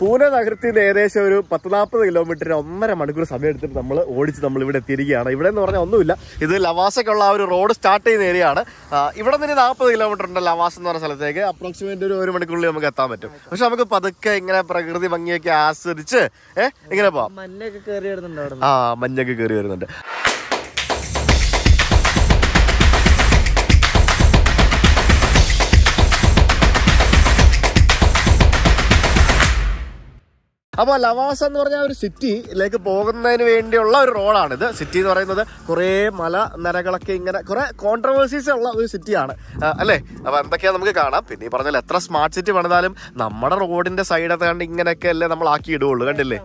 പൂനെ നഗരത്തിൽ നിന്ന് ഏകദേശം ഒരു പത്ത് നാൽപ്പത് കിലോമീറ്റർ ഒന്നര മണിക്കൂർ സമയം എടുത്തിട്ട് നമ്മൾ ഓടിച്ച് നമ്മൾ ഇവിടെ എത്തിയിരിക്കുകയാണ്. ഇവിടെ എന്ന് പറഞ്ഞാൽ ഒന്നുമില്ല. ഇത് ലവാസക്കുള്ള ആ ഒരു റോഡ് സ്റ്റാർട്ട് ചെയ്യുന്ന ഏരിയ ആണ്. ഇവിടെ നിന്ന് നാൽപ്പത് കിലോമീറ്റർ ഉണ്ട് ലവാസ് എന്ന് പറഞ്ഞ സ്ഥലത്തേക്ക്. അപ്രോക്സിമേറ്റ് ഒരു ഒരു മണിക്കൂറിൽ നമുക്ക് എത്താൻ പറ്റും. പക്ഷെ നമുക്ക് പതുക്കെ ഇങ്ങനെ പ്രകൃതി ഭംഗിയൊക്കെ ആസ്വദിച്ച് ഏഹ് ഇങ്ങനെ പോവാം. മഞ്ഞൊക്കെ കയറി വരുന്നുണ്ട് ആ മഞ്ഞൊക്കെ കയറി വരുന്നുണ്ട്. അപ്പോൾ ലവാസ എന്ന് പറഞ്ഞ ഒരു സിറ്റിയിലേക്ക് പോകുന്നതിന് വേണ്ടിയുള്ള ഒരു റോഡാണിത് സിറ്റി എന്ന് പറയുന്നത് കുറേ മല നിരകളൊക്കെ ഇങ്ങനെ കുറേ കോൺട്രവേഴ്സീസ് ഉള്ള ഒരു സിറ്റിയാണ് അല്ലേ? അപ്പോൾ എന്തൊക്കെയാണ് നമുക്ക് കാണാം. പിന്നെ ഈ പറഞ്ഞാൽ എത്ര സ്മാർട്ട് സിറ്റി പണിതാലും നമ്മുടെ റോഡിന്റെ സൈഡൊക്കെ കണ്ട് ഇങ്ങനെയൊക്കെ അല്ലേ നമ്മൾ ആക്കി ഇടുകയുള്ളൂ. കണ്ടില്ലേ?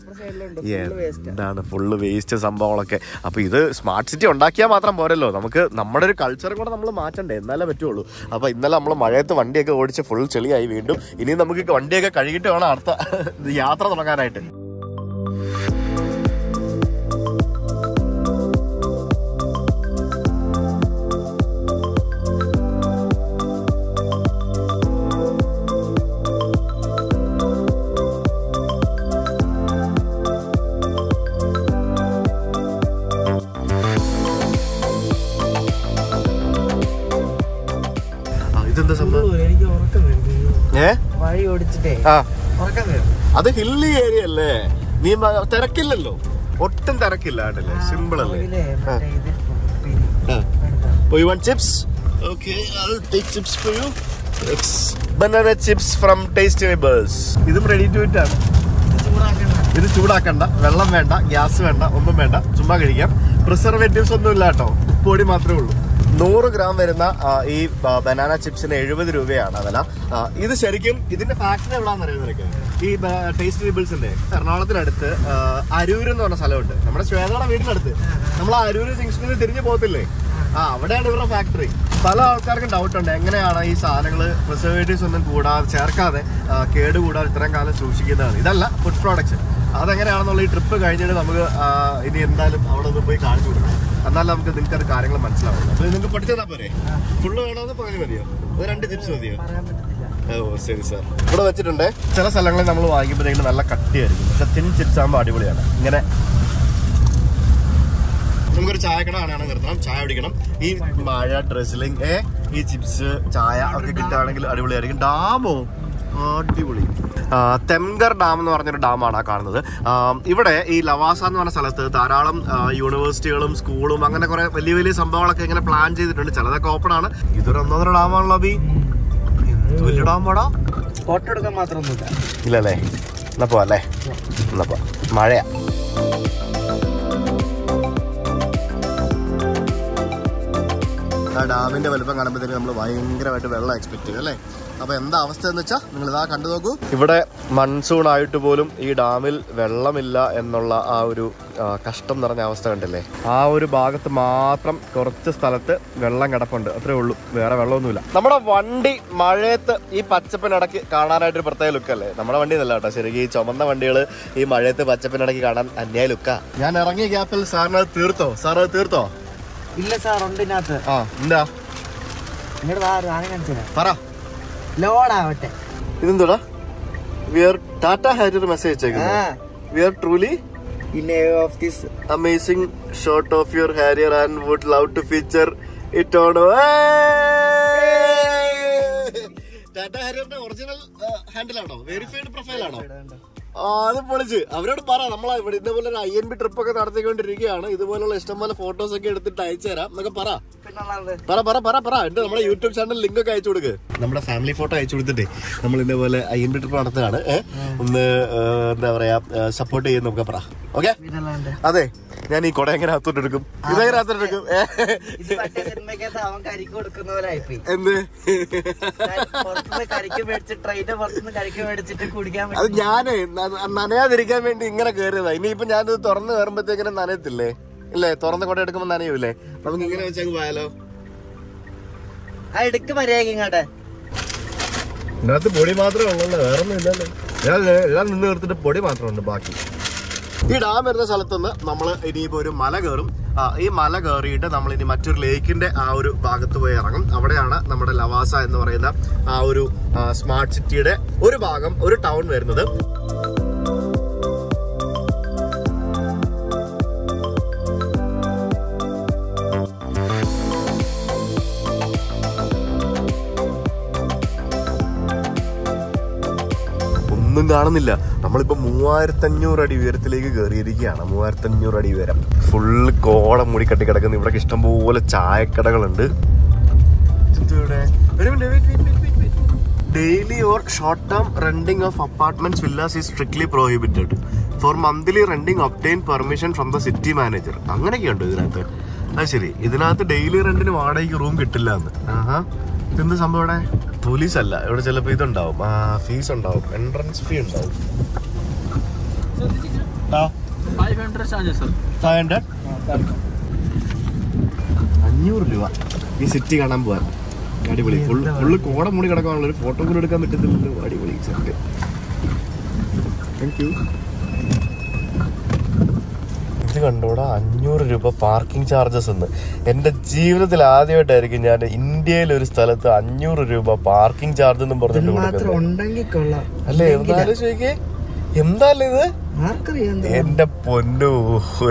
എന്താണ് ഫുള്ള് വേസ്റ്റ് സംഭവങ്ങളൊക്കെ. അപ്പോൾ ഇത് സ്മാർട്ട് സിറ്റി ഉണ്ടാക്കിയാൽ മാത്രം പോരല്ലോ. നമുക്ക് നമ്മുടെ ഒരു കൾച്ചർ കൂടെ നമ്മൾ മാറ്റണ്ടേ? എന്നാലേ പറ്റുള്ളൂ. അപ്പോൾ ഇന്നലെ നമ്മൾ മഴയത്ത് വണ്ടിയൊക്കെ ഓടിച്ച് ഫുൾ ചെളിയായി വീണ്ടും. ഇനി നമുക്ക് വണ്ടിയൊക്കെ കഴുകിയിട്ട് വേണം അടുത്ത യാത്ര തുടങ്ങാനായിട്ട്. ആ, ഇതെന്താ സംഭവം? എനിക്ക് ഉറക്കം വരുന്നു. ഏ? വഴി ഓടിച്ചിട്ടേ. ആ. ഉറക്കം വരും. അത് ഹില്ലി ഏരിയ അല്ലേ? നീ തിരക്കില്ലല്ലോ? ഒട്ടും തിരക്കില്ല കണ്ടില്ലേ? സിമ്പിൾ അല്ലേ? You want chips for you. It's banana chips from Tasty Neighbors. ഇതും റെഡി ടു ഇറ്റ് ആണ്. ഇത് ചൂടാക്കണ്ട. ഇത് ചൂടാക്കണ്ട. വെള്ളം വേണ്ട ഗ്യാസ് വേണ്ട ഒന്നും വേണ്ട. ചുമ്മാ കഴിക്കാം. പ്രിസർവേറ്റീവ്സ് ഒന്നും ഇല്ല കേട്ടോ. ഉപ്പൊടി മാത്രമേ ഉള്ളൂ. നൂറ് ഗ്രാം വരുന്ന ഈ ബനാന ചിപ്സിന് എഴുപത് രൂപയാണ് വില. ഇത് ശരിക്കും ഇതിന്റെ ഫാക്ടറി അറിയാൻ ഈ ടേസ്റ്റ് ടേബിൾസിന്റെ എറണാകുളത്തിനടുത്ത് അരൂർ എന്ന് പറഞ്ഞ സ്ഥലമുണ്ട്. നമ്മുടെ ശ്വേതയുടെ വീടിനടുത്ത്. നമ്മൾ ആ അരൂര് ജംഗ്ഷനിൽ തിരിഞ്ഞു പോകത്തില്ലേ? ആ അവിടെയാണ് ഇവരുടെ ഫാക്ടറി പല ആൾക്കാർക്കും ഡൗട്ട് ഉണ്ട്. എങ്ങനെയാണ് ഈ സാധനങ്ങൾ പ്രിസർവേറ്റീവ്സ് ഒന്നും കൂടാതെ ചേർക്കാതെ കേട് കേടുകൂടാതെ ഇത്രയും കാലം സൂക്ഷിക്കുന്നതാണ്. ഇതല്ല ഫുഡ് പ്രോഡക്ട്സ് അതെങ്ങനെയാണെന്നുള്ള ഈ ട്രിപ്പ് കഴിഞ്ഞിട്ട് നമുക്ക് ഇനി എന്തായാലും അവിടെ ഒന്ന് പോയി കാണിച്ചു കൊടുക്കണം എന്നാലും നമുക്ക് നിങ്ങൾക്ക് അത് കാര്യങ്ങൾ മനസ്സിലാവുള്ളൂ. അപ്പോൾ നിങ്ങൾക്ക് പഠിച്ചതാ പോരെ? ഫുള്ള് വേണമെന്ന് പകുതി മതിയോ? അത് രണ്ട് ചിപ്സ് മതിയോ? ഓ ശരി സാർ ഇവിടെ വെച്ചിട്ടുണ്ട്. ചില സ്ഥലങ്ങളിൽ നമ്മൾ വാങ്ങിക്കുമ്പോഴത്തേക്കും നല്ല കട്ടിയായിരിക്കും. പക്ഷെ തിൻ ചിപ്സ് ആകുമ്പോൾ അടിപൊളിയാണ്. ഇങ്ങനെ നമുക്കൊരു ചായക്കട കാണാണ് നിർത്തണം. ചായ കുടിക്കണം. ഈ മഴ ഡ്രസ്സിലിംഗ് ഏ ഈ ചിപ്സ് ചായ ഒക്കെ കിട്ടുകയാണെങ്കിൽ അടിപൊളിയായിരിക്കും. ഡാമോ? അടിപൊളി തെംഗർ ഡാം എന്ന് പറഞ്ഞൊരു ഡാമാണ് ആ കാണുന്നത്. ഇവിടെ ഈ ലവാസ എന്ന് പറഞ്ഞ സ്ഥലത്ത് ധാരാളം യൂണിവേഴ്സിറ്റികളും സ്കൂളും അങ്ങനെ കുറെ വലിയ വലിയ സംഭവങ്ങളൊക്കെ ഇങ്ങനെ പ്ലാൻ ചെയ്തിട്ടുണ്ട്. ചിലതൊക്കെ ഓപ്പൺ ആണ്. ഇതൊരു ഒന്നൊന്നര ഡാമാണല്ലോ അബി വലിയ ഡാമാടാ? ഫോട്ടോ എടുക്കാൻ മാത്രമൊന്നുമില്ല. ഇല്ലല്ലേ? എന്നാ പോവാല്ലേ എന്നാ പോവാ. മഴയാ. ആ ഡാമിന്റെ വലുപ്പം കാണുമ്പോഴത്തേക്ക് നമ്മൾ ഭയങ്കരമായിട്ട് വെള്ളം എക്സ്പെക്ട് ചെയ്യും അല്ലേ? അപ്പൊ എന്താ അവസ്ഥ എന്ന് വെച്ചാൽ നിങ്ങൾ ഇതാ കണ്ടു നോക്കൂ. ഇവിടെ മൺസൂൺ ആയിട്ട് പോലും ഈ ഡാമിൽ വെള്ളമില്ല എന്നുള്ള ആ ഒരു കഷ്ടം നിറഞ്ഞ അവസ്ഥ കണ്ടില്ലേ? ആ ഒരു ഭാഗത്ത് മാത്രം കുറച്ച് സ്ഥലത്ത് വെള്ളം കിടപ്പുണ്ട്. അത്രേ ഉള്ളൂ. വേറെ വെള്ളമൊന്നുമില്ല. നമ്മുടെ വണ്ടി മഴയത്ത് ഈ പച്ചപ്പിനിടയ്ക്ക് കാണാനായിട്ട് ഒരു പ്രത്യേക ലുക്കല്ലേ? നമ്മുടെ വണ്ടി നല്ല കേട്ടോ. ശരിക്കും ഈ ചുമന്ന വണ്ടികൾ ഈ മഴയത്ത് പച്ചപ്പിനിടയ്ക്ക് കാണാൻ അന്യായ ലുക്കാ. ഞാൻ ഇറങ്ങിയ ഗ്യാപ്പിൽ സാറിന് അത് തീർത്തോ? സാർ അത് തീർത്തോ? ഇല്ല സാർ ഉണ്ട് ഇതിനകത്ത്. ആ എന്താ? പറ. ലോഡാവട്ടെ. ഇതെന്താടാ? We are Tata Harrier message അയച്ചേക്കുന്നത് we are truly in of this amazing shot of your Harrier and would love to feature it on. Tata ഹാരിയറിന്റെ original handle ആണോ? വെരിഫൈഡ് പ്രൊഫൈൽ ആണോ. അത് പൊളിച്ച്. അവരോട് പറ നമ്മളെ ഇവിടെ ഇതേപോലെ ഒരു ഐ എൻ ബി ട്രിപ്പ് ഒക്കെ നടത്തിക്കൊണ്ടിരിക്കുകയാണ്. ഇതുപോലുള്ള ഇഷ്ടംപോലെ ഫോട്ടോസ് ഒക്കെ എടുത്തിട്ട് അയച്ചു തരാം. എന്നൊക്കെ പറ. പറ പറ പറ പറ. എന്റെ നമ്മുടെ യൂട്യൂബ് ചാനൽ ലിങ്ക് ഒക്കെ അയച്ചു കൊടുക്ക്. നമ്മുടെ ഫാമിലി ഫോട്ടോ അയച്ചു കൊടുത്തിട്ടേ നമ്മൾ ഇതേപോലെ ഐ എൻ ബി ട്രിപ്പ് നടത്തുകയാണ്. ഒന്ന് എന്താ പറയാ സപ്പോർട്ട് ചെയ്യുന്ന നമുക്ക് പറ. ഓക്കെ അതെ. ഞാൻ ഈ കൊട എങ്ങനെ അത്തോട്ട് എടുക്കും? ഇതെങ്ങനെ അത്തോട്ട് എടുക്കും? ഇത് മറ്റേ സിനിമയ്ക്കകത്ത് അവൻ കരിക്ക് കൊടുക്കുന്ന പോലെ ആയിപ്പോയി. എന്ത്? പുറത്തുനിന്ന് കരിക്ക് മേടിച്ച് ട്രെയിന്റെ പുറത്തുനിന്ന് കരിക്ക് മേടിച്ചിട്ട് കുടിക്കാൻ അത് ഞാൻ നനയാതിരിക്കാൻ വേണ്ടി ഇങ്ങനെ കയറിയതാ ഇനിയിപ്പോ ഞാനിത് തുറന്ന് കയറുമ്പോഴത്തേക്കിനും നനയത്തില്ലേ? ഇല്ലേ? തുറന്ന് കൊട എടുക്കുമ്പോ നനയൂലേ നമുക്ക് ഇങ്ങനെ വെച്ചാൽ പോയാലോ? എടുക്ക് ഇങ്ങോട്ടെ. ഇതിനകത്ത് പൊടി മാത്രമേ ഉള്ളൂ വേറൊന്നും ഇല്ലല്ലോ. ഞാൻ എല്ലാം നിന്ന് നിർത്തിട്ട് പൊടി മാത്രമുണ്ട് ബാക്കി. ഈ ഡാം വരുന്ന സ്ഥലത്തുനിന്ന് നമ്മൾ ഇനിയിപ്പോൾ ഒരു മല കയറും. ഈ മല കയറിയിട്ട് നമ്മൾ ഇനി മറ്റൊരു ലേക്കിന്റെ ആ ഒരു ഭാഗത്ത് പോയി ഇറങ്ങും. അവിടെയാണ് നമ്മുടെ ലവാസ എന്ന് പറയുന്ന ആ ഒരു സ്മാർട്ട് സിറ്റിയുടെ ഒരു ഭാഗം ഒരു ടൗൺ വരുന്നത്. ഒന്നും കാണുന്നില്ല. നമ്മളിപ്പോ മൂവായിരത്തഞ്ഞൂറ് അടി ഉയരത്തിലേക്ക് കയറിയിരിക്കുകയാണ് മൂവായിരത്തഞ്ഞൂറ് അടി ഉയരം. ഫുള്ള് കോട മൂടി കെട്ടി കിടക്കുന്ന ഇവിടെ ഇഷ്ടംപോലെ ചായക്കടകളുണ്ട്. Daily or short term renting of apartments villas is strictly prohibited for monthly renting obtain permission from the city manager അങ്ങനെയൊക്കെയുണ്ട് ഇതിനകത്ത്. അത് ശരി. ഇതിനകത്ത് ഡെയിലി റെന്റിന് വാടകയ്ക്ക് റൂം കിട്ടില്ല എന്ന്. ആഹാ. ഇതെന്ത് സംഭവം ഇവിടെ പോലീസ് അല്ല ഇവിടെ ചിലപ്പോൾ ഇതുണ്ടാവും. ഫീസ് ഉണ്ടാവും. എൻട്രൻസ് ഫീ ഉണ്ടാവും ആ five hundred charges sir five hundred അഞ്ഞൂറ് രൂപ. ഈ സിറ്റി കാണാൻ പോവാൻ. അടിപൊളി. ഫുള്ള് ഫുള്ള് കോട മൂടി കിടക്കാനുള്ള ഒരു ഫോട്ടോ കൂടി എടുക്കാൻ പറ്റത്തില്ലല്ലോ. അടിപൊളി സെറ്റ് താങ്ക് യു ഇത് കണ്ടോടാ അഞ്ഞൂറ് രൂപ പാർക്കിംഗ് ചാർജസ് എന്ന്. എന്റെ ജീവിതത്തിൽ ആദ്യമായിട്ടായിരിക്കും ഞാൻ ഇന്ത്യയിലെ ഒരു സ്ഥലത്ത് അഞ്ഞൂറ് രൂപ പാർക്കിംഗ് ചാർജ് എന്നും പറഞ്ഞിട്ട് കൊടുക്കുന്നത്. അല്ലേ? എന്തായാലും ചോദിക്കേ എന്താല്ലേ ഇത് ആർക്കറിയാം എന്റെ പൊന്നു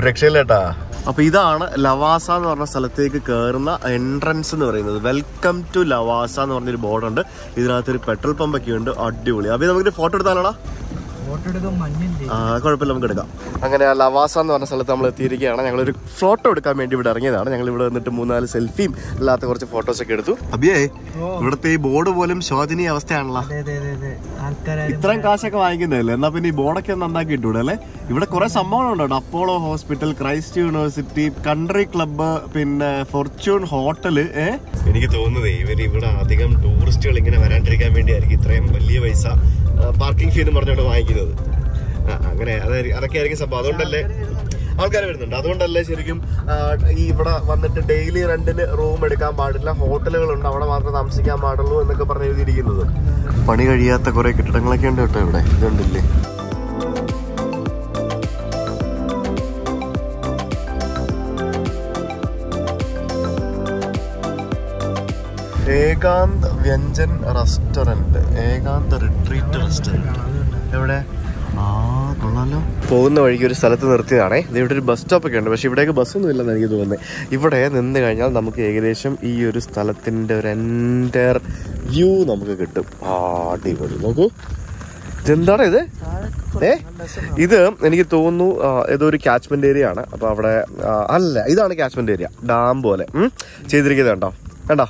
രക്ഷയില്ലേട്ടാ അപ്പൊ ഇതാണ് ലവാസ എന്ന് പറഞ്ഞ സ്ഥലത്തേക്ക് കയറുന്ന എൻട്രൻസ് എന്ന് പറയുന്നത്. വെൽക്കം ടു ലവാസ എന്ന് പറഞ്ഞൊരു ബോർഡുണ്ട് ഇതിനകത്ത് ഒരു പെട്രോൾ പമ്പ് ഒക്കെ ഉണ്ട്. അടിപൊളി. അപ്പൊ നമുക്ക് ഫോട്ടോ എടുത്താലോടാ? കുഴപ്പമില്ല നമുക്ക് എടുക്കാം. അങ്ങനെ ആ ലവാസ എന്ന് പറഞ്ഞ സ്ഥലത്ത് നമ്മൾ എത്തിയിരിക്കുകയാണ്. ഞങ്ങളൊരു ഫോട്ടോ എടുക്കാൻ വേണ്ടി ഇവിടെ ഇറങ്ങിയതാണ്. ഞങ്ങൾ ഇവിടെ വന്നിട്ട് മൂന്നാൽ സെൽഫിയും അല്ലാത്ത കുറച്ച് ഫോട്ടോസ് ഒക്കെ എടുത്തു. അബിയേ ഇവിടുത്തെ ഈ ബോർഡ് പോലും ശോചനീയ അവസ്ഥയാണല്ലോ. ഇത്രയും കാശൊക്കെ വാങ്ങിക്കുന്നതല്ലേ? എന്നാ പിന്നെ ഈ ബോർഡൊക്കെ ഒന്ന് നന്നാക്കി ഇട്ടൂടെ അല്ലേ? ഇവിടെ കുറെ സംഭവങ്ങളുണ്ട് Apollo hospital Christ university country club പിന്നെ ഫോർച്യൂൺ ഹോട്ടൽ എനിക്ക് തോന്നുന്നത് ഇവർ ഇവിടെ അധികം ടൂറിസ്റ്റുകൾ ഇങ്ങനെ വരാണ്ടിരിക്കാൻ വേണ്ടിയായിരിക്കും. ഇത്രയും വലിയ പൈസ പാർക്കിംഗ് ഫീ എന്ന് പറഞ്ഞുകൊണ്ട് വാങ്ങിക്കുന്നത്. അങ്ങനെ അതായിരിക്കും അതൊക്കെ ആയിരിക്കും സംഭവം. അതുകൊണ്ടല്ലേ ആൾക്കാർ വരുന്നുണ്ട്. അതുകൊണ്ടല്ലേ ശരിക്കും ഈ ഇവിടെ വന്നിട്ട് ഡെയിലി റെന്റിന് റൂം എടുക്കാൻ പാടില്ല. ഹോട്ടലുകളുണ്ട്. അവിടെ മാത്രമേ താമസിക്കാൻ പാടുള്ളൂ എന്നൊക്കെ പറഞ്ഞ് എഴുതിയിരിക്കുന്നത്. പണി കഴിയാത്ത കുറെ കെട്ടിടങ്ങളൊക്കെ ഉണ്ട് കേട്ടോ ഇവിടെ. ഇതുണ്ടല്ലേ? Ekant Vyanjan restaurant Ekanta retreat restaurant എവിടെ? ആ കൊള്ളാലോ. പോകുന്ന വഴിക്ക് ഒരു സ്ഥലത്ത് നിർത്തിയതാണേ. ഇത് ഇവിടെ ഒരു ബസ് സ്റ്റോപ്പൊക്കെ ഉണ്ട്. പക്ഷേ ഇവിടേക്ക് ബസ്സൊന്നും ഇല്ലെന്ന് എനിക്ക് തോന്നുന്നത്. ഇവിടെ നിന്ന് കഴിഞ്ഞാൽ നമുക്ക് ഏകദേശം ഈ ഒരു സ്ഥലത്തിന്റെ ഒരു എന്റർ വ്യൂ നമുക്ക് കിട്ടും. ആ അടിപൊളി. നോക്കൂ. ഇതെന്താണ് ഇത്? ഏ? ഇത് എനിക്ക് തോന്നുന്നു ഏതോ ഒരു കാച്ച്മെന്റ് ഏരിയ ആണ്. അപ്പൊ അവിടെ അല്ല ഇതാണ് കാച്ച്മെന്റ് ഏരിയ ഡാം പോലെ. ചെയ്തിരിക്കുന്നത് കണ്ടോ? കണ്ടോ?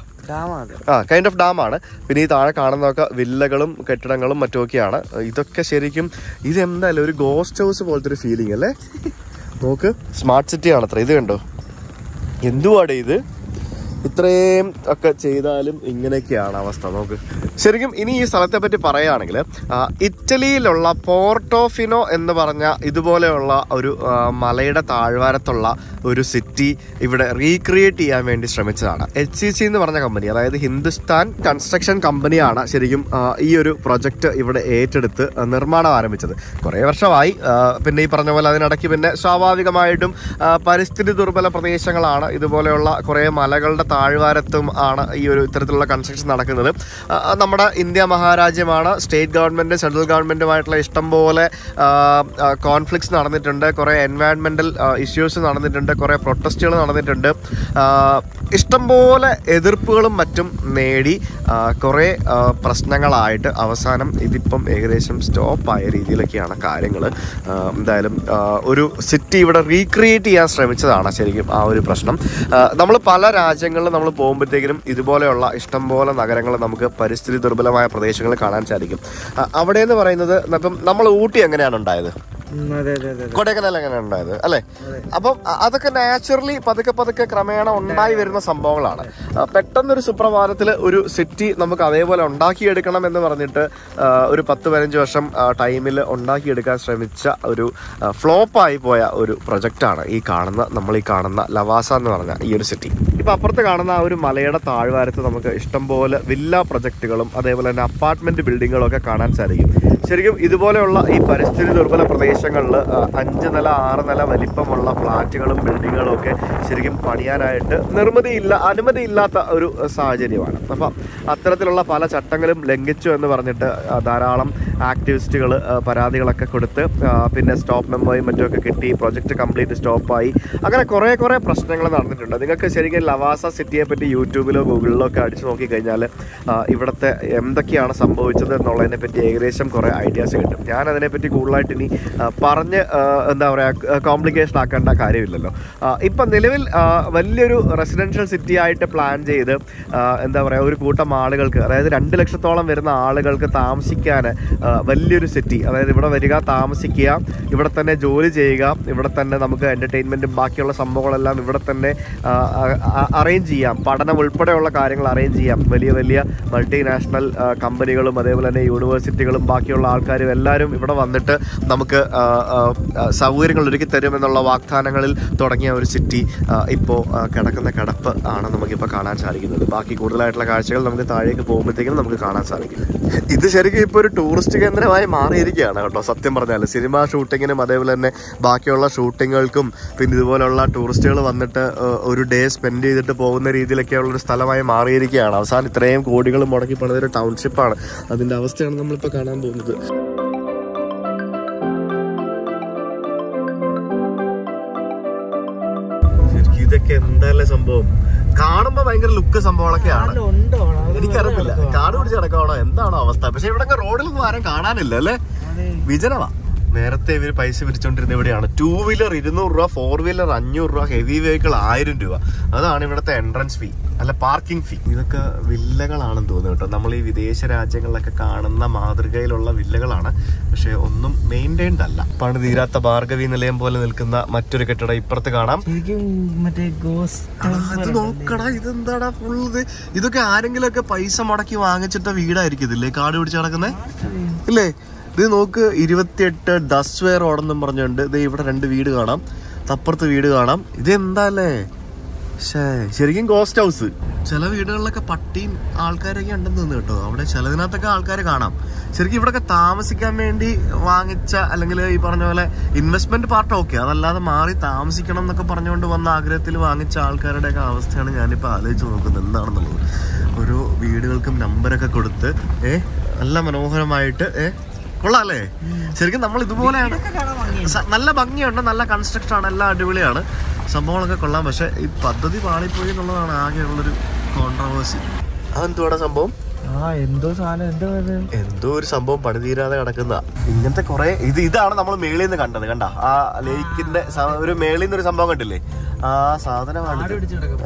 ആ കൈൻഡ് ഓഫ് ഡാമാണ്. പിന്നെ ഈ താഴെ കാണുന്നതൊക്കെ വില്ലകളും കെട്ടിടങ്ങളും മറ്റുമൊക്കെയാണ്. ഇതൊക്കെ ശരിക്കും ഇത് എന്തായാലും ഒരു ഗോസ്റ്റ് ഹൗസ് പോലത്തെ ഒരു ഫീലിംഗ് അല്ലേ? നോക്ക് സ്മാർട്ട് സിറ്റി ആണത്ര. ഇത് കണ്ടോ? എന്തുവാടേ ഇത്? ഇത്രയും ഒക്കെ ചെയ്താലും ഇങ്ങനെയൊക്കെയാണ് അവസ്ഥ. നോക്ക്. ശരിക്കും ഇനി ഈ സ്ഥലത്തെ പറ്റി പറയുകയാണെങ്കിൽ ഇറ്റലിയിലുള്ള പോർട്ടോഫിനോ എന്ന് പറഞ്ഞ ഇതുപോലെയുള്ള ഒരു മലയുടെ താഴ്വാരത്തുള്ള ഒരു സിറ്റി ഇവിടെ റീക്രിയേറ്റ് ചെയ്യാൻ വേണ്ടി ശ്രമിച്ചതാണ്. എച്ച് സി സി എന്ന് പറഞ്ഞ കമ്പനി അതായത് ഹിന്ദുസ്ഥാൻ കൺസ്ട്രക്ഷൻ കമ്പനിയാണ് ശരിക്കും ഈ ഒരു പ്രൊജക്ട് ഇവിടെ ഏറ്റെടുത്ത് നിർമ്മാണം ആരംഭിച്ചത്. കുറേ വർഷമായി പിന്നെ ഈ പറഞ്ഞ പോലെ അതിനിടയ്ക്ക് പിന്നെ സ്വാഭാവികമായിട്ടും പരിസ്ഥിതി ദുർബല പ്രദേശങ്ങളാണ് ഇതുപോലെയുള്ള കുറേ മലകളുടെ താഴ്വാരത്തും ആണ് ഈ ഒരു ഇത്തരത്തിലുള്ള കൺസ്ട്രക്ഷൻ നടക്കുന്നത്. നമ്മുടെ ഇന്ത്യ മഹാരാജ്യമാണ്. സ്റ്റേറ്റ് ഗവൺമെന്റ് സെൻട്രൽ ഗവൺമെന്റുമായിട്ടുള്ള ഇഷ്ടംപോലെ കോൺഫ്ലിക്ട്സ് നടന്നിട്ടുണ്ട്. കുറേ എൻവയൺമെന്റൽ ഇഷ്യൂസ് നടന്നിട്ടുണ്ട്. കുറേ പ്രൊട്ടസ്റ്റുകൾ നടന്നിട്ടുണ്ട്. ഇഷ്ടംപോലെ എതിർപ്പുകളും മറ്റും നേടി കുറേ പ്രശ്നങ്ങളായിട്ട് അവസാനം ഇതിപ്പം ഏകദേശം സ്റ്റോപ്പായ രീതിയിലൊക്കെയാണ് കാര്യങ്ങൾ. എന്തായാലും ഒരു സിറ്റി ഇവിടെ റീക്രിയേറ്റ് ചെയ്യാൻ ശ്രമിച്ചതാണ് ശരിക്കും ആ ഒരു പ്രശ്നം. നമ്മൾ പല രാജ്യങ്ങളിലും നമ്മൾ പോകുമ്പോഴത്തേക്കിനും ഇതുപോലെയുള്ള ഇഷ്ടംപോലെ നഗരങ്ങൾ നമുക്ക് പരിസ്ഥിതി ദുർബലമായ പ്രദേശങ്ങൾ കാണാൻ സാധിക്കും. അവിടെ എന്ന് പറയുന്നത് ഇപ്പം നമ്മൾ ഊട്ടി എങ്ങനെയാണ് ഉണ്ടായത്? കൊടൈക്കനാൽ അങ്ങനെ ഉണ്ടായത്? അല്ലേ? അപ്പം അതൊക്കെ നാച്ചുറലി പതുക്കെ പതുക്കെ ക്രമേണ ഉണ്ടായി വരുന്ന സംഭവങ്ങളാണ്. പെട്ടെന്നൊരു സുപ്രഭാതത്തിൽ ഒരു സിറ്റി നമുക്ക് അതേപോലെ ഉണ്ടാക്കിയെടുക്കണം എന്ന് പറഞ്ഞിട്ട് ഒരു പത്ത് പതിനഞ്ച് വർഷം ടൈമിൽ ഉണ്ടാക്കിയെടുക്കാൻ ശ്രമിച്ച ഒരു ഫ്ലോപ്പായി പോയ ഒരു പ്രൊജക്റ്റാണ് ഈ കാണുന്ന നമ്മൾ ഈ കാണുന്ന ലവാസ എന്ന് പറഞ്ഞ ഈ ഒരു സിറ്റി ഇപ്പൊ അപ്പുറത്ത് കാണുന്ന ആ ഒരു മലയുടെ താഴ്വാരത്ത് നമുക്ക് ഇഷ്ടംപോലെ വില്ല പ്രൊജക്റ്റുകളും അതേപോലെ തന്നെ അപ്പാർട്ട്മെന്റ് ബിൽഡിങ്ങുകളും ഒക്കെ കാണാൻ സാധിക്കും. ശരിക്കും ഇതുപോലെയുള്ള ഈ പരിസ്ഥിതി ദുർബല പ്രദേശങ്ങളിൽ അഞ്ച് നില ആറ് നില വലിപ്പമുള്ള ഫ്ലാറ്റുകളും ബിൽഡിങ്ങുകളും ഒക്കെ ശരിക്കും പണിയാനായിട്ട് നിർമ്മിതിയില്ല അനുമതിയില്ലാത്ത ഒരു സാഹചര്യമാണ്. അപ്പം അത്തരത്തിലുള്ള പല ചട്ടങ്ങളും ലംഘിച്ചു എന്ന് പറഞ്ഞിട്ട് ധാരാളം ആക്ടിവിസ്റ്റുകൾ പരാതികളൊക്കെ കൊടുത്ത് പിന്നെ സ്റ്റോപ്പ് മെമ്മോയും മറ്റുമൊക്കെ കിട്ടി പ്രൊജക്റ്റ് കംപ്ലീറ്റ് സ്റ്റോപ്പായി. അങ്ങനെ കുറേ കുറേ പ്രശ്നങ്ങൾ നടന്നിട്ടുണ്ട്. നിങ്ങൾക്ക് ശരിക്കും ലവാസ സിറ്റിയെ പറ്റി യൂട്യൂബിലോ ഗൂഗിളിലോ ഒക്കെ അടിച്ചു നോക്കിക്കഴിഞ്ഞാൽ ഇവിടുത്തെ എന്തൊക്കെയാണ് സംഭവിച്ചത് എന്നുള്ളതിനെ പറ്റി ഏകദേശം കുറേ ഐഡിയാസ് കിട്ടും. ഞാൻ അതിനെപ്പറ്റി കൂടുതലായിട്ട് ഇനി പറഞ്ഞ് എന്താ പറയുക കോംപ്ലിക്കേഷൻ ആക്കേണ്ട കാര്യമില്ലല്ലോ. ഇപ്പം നിലവിൽ വലിയൊരു റെസിഡൻഷ്യൽ സിറ്റി ആയിട്ട് പ്ലാൻ ചെയ്ത് എന്താ പറയുക ഒരു കൂട്ടം ആളുകൾക്ക് അതായത് രണ്ട് ലക്ഷത്തോളം വരുന്ന ആളുകൾക്ക് താമസിക്കാൻ വലിയൊരു സിറ്റി അതായത് ഇവിടെ വരിക താമസിക്കുക ഇവിടെ തന്നെ ജോലി ചെയ്യുക ഇവിടെ തന്നെ നമുക്ക് എന്റർടൈൻമെന്റും ബാക്കിയുള്ള സംഭവങ്ങളെല്ലാം ഇവിടെ തന്നെ അറേഞ്ച് ചെയ്യാം. പഠനം ഉൾപ്പെടെയുള്ള കാര്യങ്ങൾ അറേഞ്ച് ചെയ്യാം. വലിയ വലിയ മൾട്ടിനാഷണൽ കമ്പനികളും അതേപോലെ തന്നെ യൂണിവേഴ്സിറ്റികളും ബാക്കിയുള്ള ആൾക്കാരും എല്ലാവരും ഇവിടെ വന്നിട്ട് നമുക്ക് സൗകര്യങ്ങൾ ഒരുക്കി തരുമെന്നുള്ള വാഗ്ദാനങ്ങളിൽ തുടങ്ങിയ ഒരു സിറ്റി ഇപ്പോൾ കിടക്കുന്ന കിടപ്പ് ആണ് നമുക്കിപ്പോൾ കാണാൻ സാധിക്കുന്നത്. ബാക്കി കൂടുതലായിട്ടുള്ള കാഴ്ചകൾ നമുക്ക് താഴേക്ക് പോകുമ്പോഴത്തേക്കും നമുക്ക് കാണാൻ സാധിക്കും. ഇത് ശരിക്കും ഇപ്പോൾ ഒരു ടൂറിസ്റ്റ് കേന്ദ്രമായി മാറിയിരിക്കുകയാണ് കേട്ടോ സത്യം പറഞ്ഞാൽ സിനിമ ഷൂട്ടിങ്ങിനും അതേപോലെ തന്നെ ബാക്കിയുള്ള ഷൂട്ടിങ്ങുകൾക്കും പിന്നെ ഇതുപോലുള്ള ടൂറിസ്റ്റുകൾ വന്നിട്ട് ഒരു ഡേ സ്പെൻഡ് ചെയ്തിട്ട് പോകുന്ന രീതിയിലൊക്കെയുള്ള ഒരു സ്ഥലമായി മാറിയിരിക്കുകയാണ്. അവസാനം ഇത്രയും കോടികൾ മുടക്കി പണിതൊരു ടൗൺഷിപ്പാണ് അതിന്റെ അവസ്ഥയാണ് നമ്മളിപ്പോൾ കാണാൻ പോകുന്നത്. ശരിക്കും ഇതൊക്കെ എന്തായാലും സംഭവം? കാണുമ്പോ ഭയങ്കര ലുക്ക് സംഭവങ്ങളൊക്കെയാണ്. എനിക്കറിയത്തില്ല. കാട് പിടിച്ച് കിടക്കാണോ എന്താണോ അവസ്ഥ? പക്ഷെ ഇവിടെ റോഡിലൊന്നും ആരും കാണാനില്ല അല്ലേ? വിജനവാ നേരത്തെ ഇവർ പൈസ പിരിച്ചോണ്ടിരുന്ന ഇവിടെയാണ്. ടൂ വീലർ ഇരുന്നൂറ് രൂപ ഫോർ വീലർ അഞ്ഞൂറ് രൂപ ഹെവി വെഹിക്കിൾ ആയിരം രൂപ. അതാണ് ഇവിടുത്തെ എൻട്രൻസ് ഫീ അല്ല പാർക്കിംഗ് ഫീ ഇതൊക്കെ വില്ലകളാണെന്ന് തോന്നുന്നു കേട്ടോ. നമ്മൾ ഈ വിദേശ രാജ്യങ്ങളിലൊക്കെ കാണുന്ന മാതൃകയിലുള്ള വില്ലകളാണ്. പക്ഷെ ഒന്നും മെയിന്റൈൻഡ് അല്ല പണ്ട് തീരാത്ത ഭാർഗവി നിലയം പോലെ നിൽക്കുന്ന മറ്റൊരു കെട്ടിടം ഇപ്പുറത്ത് കാണാം. ഇത് നോക്കടാ ഇതെന്താടാ ഫുൾ ഇത്? ഇതൊക്കെ ആരെങ്കിലും ഒക്കെ പൈസ മുടക്കി വാങ്ങിച്ചിട്ട വീടായിരിക്കും ഇതില്ലേ? കാട് പിടിച്ച് കിടക്കുന്നേ ഇല്ലേ? ഇത് നോക്ക് ഇരുപത്തിയെട്ട് ദസ്വേ ഓടെന്നും പറഞ്ഞുണ്ട്. ഇത് ഇവിടെ രണ്ട് വീട് കാണാം. തപ്പുറത്ത് വീട് കാണാം. ഇത് എന്താല്ലേ ശേ ശരിക്കും ഗോസ്റ്റ് ഹൗസ് ചില വീടുകളിലൊക്കെ പട്ടിയും ആൾക്കാരൊക്കെ ഉണ്ടെന്ന് കേട്ടോ. അവിടെ ചിലതിനകത്തൊക്കെ ആൾക്കാരെ കാണാം. ശരിക്കും ഇവിടെയൊക്കെ താമസിക്കാൻ വേണ്ടി വാങ്ങിച്ച അല്ലെങ്കിൽ ഈ പറഞ്ഞ പോലെ ഇൻവെസ്റ്റ്മെന്റ് പാർട്ട് ഓക്കെ അതല്ലാതെ മാറി താമസിക്കണം എന്നൊക്കെ പറഞ്ഞുകൊണ്ട് വന്ന ആഗ്രഹത്തിൽ വാങ്ങിച്ച ആൾക്കാരുടെയൊക്കെ അവസ്ഥയാണ് ഞാനിപ്പോൾ ആലോചിച്ച് നോക്കുന്നത്. എന്താണെന്നുള്ളത്? ഓരോ വീടുകൾക്കും നമ്പരൊക്കെ കൊടുത്ത് ഏ നല്ല മനോഹരമായിട്ട് ഏ കൊള്ളാല്ലേ? ശരിക്കും നമ്മൾ ഇതുപോലെയാണ്. നല്ല ഭംഗിയുണ്ട് നല്ല കൺസ്ട്രക്ഷൻ ആണ് എല്ലാം അടിപൊളിയാണ്. സംഭവങ്ങളൊക്കെ കൊള്ളാം. പക്ഷെ ഈ പദ്ധതി പാളിപ്പോയി എന്നുള്ളതാണ് ആകെയുള്ളൊരു കോൺട്രവേഴ്സി അതെന്തുവാടാ സംഭവം? ആ എന്തോ സാധനം എന്തോ ഒരു സംഭവം പണിതീരാതെ കിടക്കുന്ന. ഇങ്ങനത്തെ കുറെ ഇത് ഇതാണ് നമ്മൾ മേളിൽ നിന്ന് കണ്ടത് കണ്ട? ആ ലേക്കിന്റെ ഒരു മേളിൽ നിന്ന് ഒരു സംഭവം കണ്ടില്ലേ? ആ സാധനമാണ്.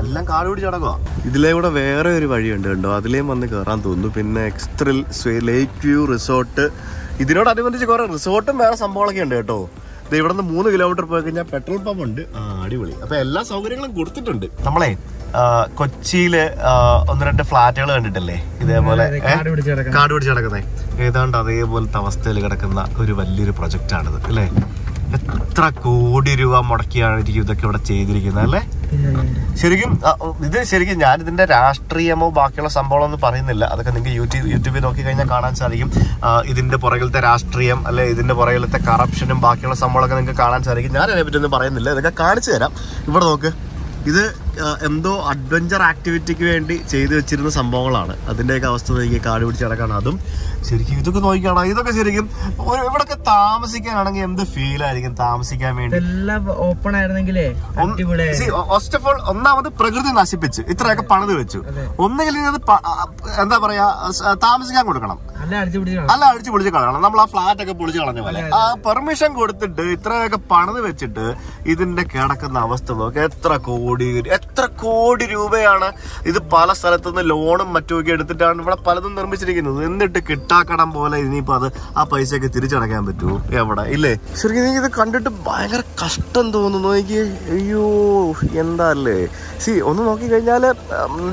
എല്ലാം കാട് പിടിച്ച് കിടക്കുക ഇതിലേ കൂടെ വേറെ ഒരു വഴിയുണ്ട് കണ്ടോ? അതിലേയും വന്ന് കേറാൻ തോന്നുന്നു. പിന്നെ എക്സ്ട്രിൽ ലേക്ക് വ്യൂ റിസോർട്ട് ഇതിനോടനുബന്ധിച്ച് കുറെ റിസോർട്ടും വേറെ സംഭവങ്ങളൊക്കെ ഉണ്ട് കേട്ടോ. ഇത് ഇവിടെ നിന്ന് മൂന്ന് കിലോമീറ്റർ പോയി കഴിഞ്ഞാൽ പെട്രോൾ പമ്പ് ഉണ്ട്. അടിപൊളി. അപ്പൊ എല്ലാ സൗകര്യങ്ങളും കൊടുത്തിട്ടുണ്ട്. നമ്മളെ കൊച്ചിയിൽ ഒന്ന് രണ്ട് ഫ്ലാറ്റുകൾ കണ്ടിട്ടല്ലേ? ഇതേപോലെ? കാട് പിടിച്ച് കിടക്കണം കാട് പിടിച്ച് കിടക്കുന്നേ. ഏതാണ്ട് അതേപോലത്തെ അവസ്ഥയിൽ കിടക്കുന്ന ഒരു വലിയൊരു പ്രൊജക്റ്റ് ആണിത് അല്ലേ? എത്ര കോടി രൂപ മുടക്കിയാണ് ഇതൊക്കെ ഇവിടെ ചെയ്തിരിക്കുന്നത് അല്ലേ? ശരിക്കും ഇത് ശരിക്കും ഞാൻ ഇതിന്റെ രാഷ്ട്രീയമോ ബാക്കിയുള്ള സംഭവങ്ങളൊന്നും പറയുന്നില്ല. അതൊക്കെ നിങ്ങൾക്ക് യൂട്യൂബ് യൂട്യൂബിൽ നോക്കി കഴിഞ്ഞാൽ കാണാൻ സാധിക്കും. ഇതിന്റെ പുറകിലത്തെ രാഷ്ട്രീയം അല്ലെ ഇതിന്റെ പുറകിലത്തെ കറപ്ഷനും ബാക്കിയുള്ള സംഭവങ്ങളൊക്കെ നിങ്ങൾക്ക് കാണാൻ സാധിക്കും. ഞാൻ അതിനെ പറ്റി ഒന്നും പറയുന്നില്ല. ഇതൊക്കെ കാണിച്ചു തരാം. ഇവിടെ നോക്ക്. ഇത് എന്തോ അഡ്വഞ്ചർ ആക്ടിവിറ്റിക്ക് വേണ്ടി ചെയ്തു വെച്ചിരുന്ന സംഭവങ്ങളാണ്. അതിന്റെയൊക്കെ അവസ്ഥ നോക്കി കാട് പിടിച്ച് കിടക്കാണ് അതും. ശരിക്കും ഇതൊക്കെ നോക്കിക്കാണോ? ഇതൊക്കെ ശരിക്കും ഇവിടൊക്കെ താമസിക്കാനാണെങ്കിൽ എന്ത് ഫീൽ ആയിരിക്കും താമസിക്കാൻ വേണ്ടി? എല്ലാം ഓപ്പൺ ആയിരുന്നെങ്കിലേ ഫസ്റ്റ് ഓഫ് ഓൾ ഒന്നാമത് പ്രകൃതി നശിപ്പിച്ച്. ഇത്രയൊക്കെ പണിത് വെച്ചു. ഒന്നുകിൽ ഇത് എന്താ പറയാ താമസിക്കാൻ കൊടുക്കണം. അല്ല അടിച്ചു പൊളിച്ച് കളയണം. നമ്മൾ ആ ഫ്ലാറ്റ് ഒക്കെ പൊളിച്ച് കളഞ്ഞ പോലെ. ആ പെർമിഷൻ കൊടുത്തിട്ട് ഇത്രയൊക്കെ പണിത് വെച്ചിട്ട് ഇതിന്റെ കിടക്കുന്ന അവസ്ഥ നോക്കി. എത്ര കോടി എത്ര കോടി രൂപയാണ് ഇത് പല സ്ഥലത്തുനിന്ന് ലോണും മറ്റുമൊക്കെ എടുത്തിട്ടാണ് ഇവിടെ പലതും നിർമ്മിച്ചിരിക്കുന്നത്. എന്നിട്ട് കിട്ടാക്കടം പോലെ ഇനിയിപ്പോ അത് ആ പൈസയൊക്കെ തിരിച്ചടക്കാൻ പറ്റുമോ എവിടെ? ഇല്ലേ? ശരിക്കും ഇത് കണ്ടിട്ട് ഭയങ്കര കഷ്ടം തോന്നുന്നു. എനിക്ക് അയ്യോ എന്താ അല്ലേ സി ഒന്ന് നോക്കിക്കഴിഞ്ഞാൽ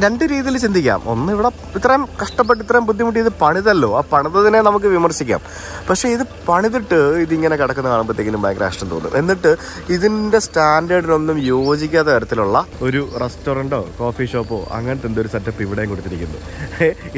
രണ്ട് രീതിയിൽ ചിന്തിക്കാം. ഒന്ന് ഇവിടെ ഇത്രയും കഷ്ടപ്പെട്ട് ഇത്രയും ബുദ്ധിമുട്ടി ഇത് പണിതല്ലോ. ആ പണിതതിനെ നമുക്ക് വിമർശിക്കാം. പക്ഷേ ഇത് പണിതിട്ട് ഇതിങ്ങനെ കിടക്കുന്ന കാണുമ്പോഴത്തേക്കിനും ഭയങ്കര കഷ്ടം തോന്നും. എന്നിട്ട് ഇതിന്റെ സ്റ്റാൻഡേർഡിനൊന്നും യോജിക്കാത്ത തരത്തിലുള്ള ഒരു റെസ്റ്റോറന്റോ കോഫി ഷോപ്പോ അങ്ങനത്തെ ഒരു സെറ്റപ്പ് ഇവിടെയും കൊടുത്തിരിക്കുന്നു.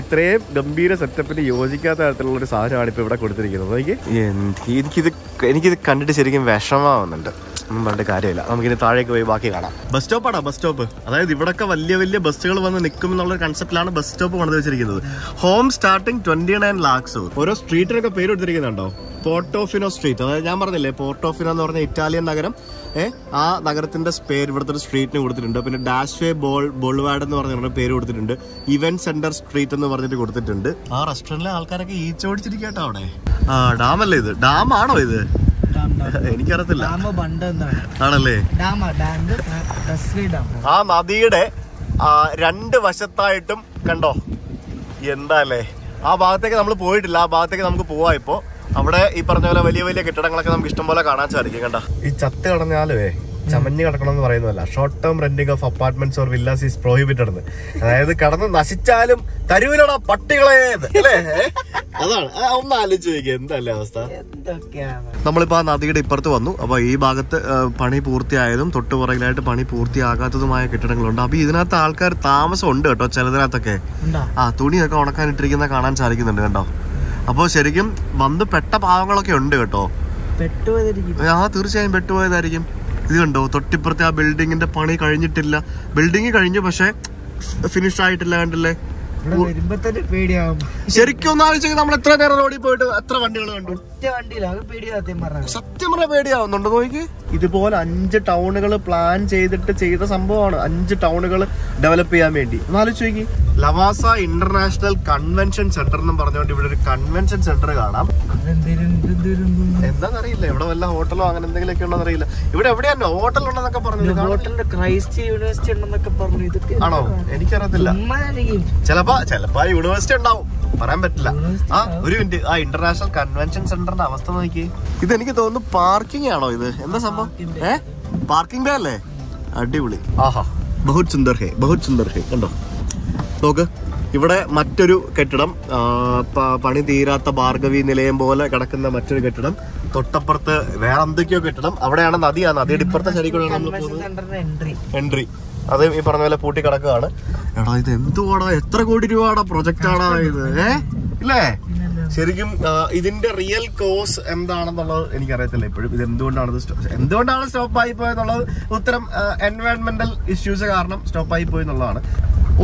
ഇത്രയും ഗംഭീര സെറ്റപ്പിന് യോജിക്കാത്ത തരത്തിലുള്ള ഒരു സാധനമാണ് ഇപ്പോൾ ഇവിടെ കൊടുത്തിരിക്കുന്നത്. എനിക്ക് എനിക്ക് എനിക്കിത് എനിക്കിത് കണ്ടിട്ട് ശരിക്കും വിഷമാവുന്നുണ്ട്. ഒന്നും പറഞ്ഞിട്ട് കാര്യമില്ല. നമുക്കിനി താഴേക്ക് പോയി ബാക്കി കാണാം. ബസ് സ്റ്റോപ്പാടാ ബസ് സ്റ്റോപ്പ് അതായത് ഇവിടൊക്കെ വലിയ വലിയ ബസ്സുകൾ വന്ന് നിൽക്കും എന്നുള്ള കൺസെപ്റ്റിലാണ് ബസ് സ്റ്റോപ്പ് പണിത് വെച്ചിരിക്കുന്നത്. Home starting twenty nine lakhs ഓരോ സ്ട്രീറ്റിനൊക്കെ പേര് കൊടുത്തിരിക്കുന്നുണ്ടോ? പോർട്ടോഫിനോ സ്ട്രീറ്റ് അതായത് ഞാൻ പറഞ്ഞില്ലേ പോർട്ടോഫിനോ എന്ന് പറഞ്ഞ ഇറ്റാലിയൻ നഗരം. ആ നഗരത്തിന്റെ പേര് ഇവിടുത്തെ ഒരു സ്ട്രീറ്റിന് കൊടുത്തിട്ടുണ്ട്. പിന്നെ ഡാഷ്വേ ബോൾ ബോൾവാഡ് എന്ന് പറഞ്ഞ ഒരു പേര് കൊടുത്തിട്ടുണ്ട്. ഇവന്റ് സെന്റർ സ്ട്രീറ്റ് എന്ന് പറഞ്ഞിട്ട് കൊടുത്തിട്ടുണ്ട്. ആ റെസ്റ്റോറന്റിലെ ആൾക്കാരൊക്കെ ഈച്ചോടിച്ചിരിക്കട്ടോ അവിടെ. ആ ഡാമല്ലേ ഇത്? ഡാം ആണോ ഇത് എനിക്കറിയത്തില്ല ആണല്ലേ? ആ നദിയുടെ രണ്ട് വശത്തായിട്ടും കണ്ടോ? എന്താ അല്ലേ ആ ഭാഗത്തേക്ക് നമ്മൾ പോയിട്ടില്ല. ആ ഭാഗത്തേക്ക് നമുക്ക് പോവാ ഇപ്പോ. അവിടെ ഈ പറഞ്ഞ പോലെ വലിയ വലിയ കെട്ടിടങ്ങളൊക്കെ നമുക്ക് ഇഷ്ടം പോലെ കാണാൻ സാധിക്കും കണ്ട? ഈ ചത്ത് കടഞ്ഞാലേ ചമഞ്ഞ് കിടക്കണം എന്ന് പറയുന്നതല്ല. Short term renting of apartments or villas is prohibited എന്ന്. അതായത് കടന്ന് നശിച്ചാലും തരുവിലടാ പട്ടികളെ അല്ലേ? അതാണ്. ഒന്ന് ആലോചിച്ച് നോക്കിയേ എന്തല്ലേ അവസ്ഥ? നമ്മളിപ്പോ ആ നദിയുടെ ഇപ്പുറത്ത് വന്നു. അപ്പൊ ഈ ഭാഗത്ത് പണി പൂർത്തിയായതും തൊട്ടു പുറകിലായിട്ട് പണി പൂർത്തിയാകാത്തതുമായ കെട്ടിടങ്ങളുണ്ട്. അപ്പൊ ഇതിനകത്ത് ആൾക്കാർ താമസം ഉണ്ട് കേട്ടോ ചിലതിനകത്തൊക്കെ. ഉണ്ടോ? ആ തുണിയൊക്കെ ഉണക്കാനിട്ടിരിക്കുന്ന കാണാൻ സാധിക്കുന്നുണ്ട് കേട്ടോ അപ്പോൾ ശരിക്കും വന്ന് പെട്ട പാവങ്ങളൊക്കെ ഉണ്ട് കേട്ടോ. ആ തീർച്ചയായും പെട്ടുപോയതായിരിക്കും. ഇത് കണ്ടോ തൊട്ടിപ്പുറത്തെ ആ ബിൽഡിങ്ങിന്റെ പണി കഴിഞ്ഞിട്ടില്ല. ബിൽഡിങ് കഴിഞ്ഞു പക്ഷെ ഫിനിഷ് ആയിട്ടില്ല കണ്ടില്ലേ? ശരിക്കും ഒന്ന് ആലോചിച്ചെങ്കിൽ നമ്മൾ എത്ര നേരം റോഡിൽ പോയിട്ട് എത്ര വണ്ടികൾ കണ്ടു? സത്യം പറഞ്ഞ. പേടിയാവുന്നുണ്ട് നോക്കി ഇതുപോലെ അഞ്ച് ടൗണുകൾ പ്ലാൻ ചെയ്തിട്ട് ചെയ്ത സംഭവമാണ് അഞ്ച് ടൗണുകൾ ഡെവലപ്പ് ചെയ്യാൻ വേണ്ടി. ഒന്ന് ആലോചിച്ച് നോക്കി. ലവാസ ഇന്റർനാഷണൽ കൺവെൻഷൻ സെന്റർ എന്ന് പറഞ്ഞുകൊണ്ട് ഇവിടെ ഒരു കൺവെൻഷൻ സെന്റർ കാണാം. എന്താണെന്നറിയില്ല ഇവിടെ വല്ല ഹോട്ടലോ അങ്ങനെ എന്തെങ്കിലുമൊക്കെ ഉണ്ടോ അറിയില്ല ഇവിടെ എവിടെയാണ് ഹോട്ടൽ ഉണ്ടെന്നൊക്കെ പറഞ്ഞു. ഹോട്ടലിന്റെ ക്രൈസ്റ്റ് യൂണിവേഴ്സിറ്റി ഉണ്ടെന്നൊക്കെ പറഞ്ഞു. ഇതൊക്കെ ആണോ? എനിക്കറിയത്തില്ല. ചുമ്മായിരിക്കും ചിലപ്പോ ചിലപ്പോ യൂണിവേഴ്സിറ്റി ഉണ്ടാവും. പറയാൻ പറ്റില്ല. University ആ ഒരു മിനിറ്റ്. ആ ഇന്റർനാഷണൽ കൺവെൻഷൻ സെന്ററിന്റെ അവസ്ഥ നോക്കി ഇത് എനിക്ക് തോന്നുന്നു പാർക്കിംഗ് ആണോ ഇത്? എന്താ സംഭവം? ഏ? പാർക്കിംഗ് ഡേ അല്ലേ? അടിപൊളി. ആഹാ. ബഹുത് സുന്ദർ ഹേ ബഹുത് സുന്ദർ ഹേ. കണ്ടോ? നോക്ക് ഇവിടെ മറ്റൊരു കെട്ടിടം പണി തീരാത്ത ഭാർഗവി നിലയം പോലെ കിടക്കുന്ന മറ്റൊരു കെട്ടിടം. തൊട്ടപ്പുറത്ത് വേറെ എന്തൊക്കെയോ കെട്ടിടം. അവിടെയാണ് നദിയാണ് നദിയുടെ ഇപ്പുറത്തെ ശരിക്കും എൻട്രി അത് ഈ പറഞ്ഞ പോലെ പൂട്ടി കിടക്കുകയാണ്. എടാ ഇത് എന്തുവാടാ? എത്ര കോടി രൂപയുടെ പ്രൊജക്റ്റ് ആടാ ഇത്? ഏ? ഇല്ലേ? ശരിക്കും ഇതിന്റെ റിയൽ കോസ് എന്താണെന്നുള്ളത് എനിക്കറിയത്തില്ല ഇപ്പോഴും. ഇത് എന്തുകൊണ്ടാണ് എന്തുകൊണ്ടാണ് സ്റ്റോപ്പ് ആയി പോയെന്നുള്ളത്? ഉത്തരം എൻവയോൺമെന്റൽ ഇഷ്യൂസ് കാരണം സ്റ്റോപ്പ് ആയി പോയി എന്നുള്ളതാണ്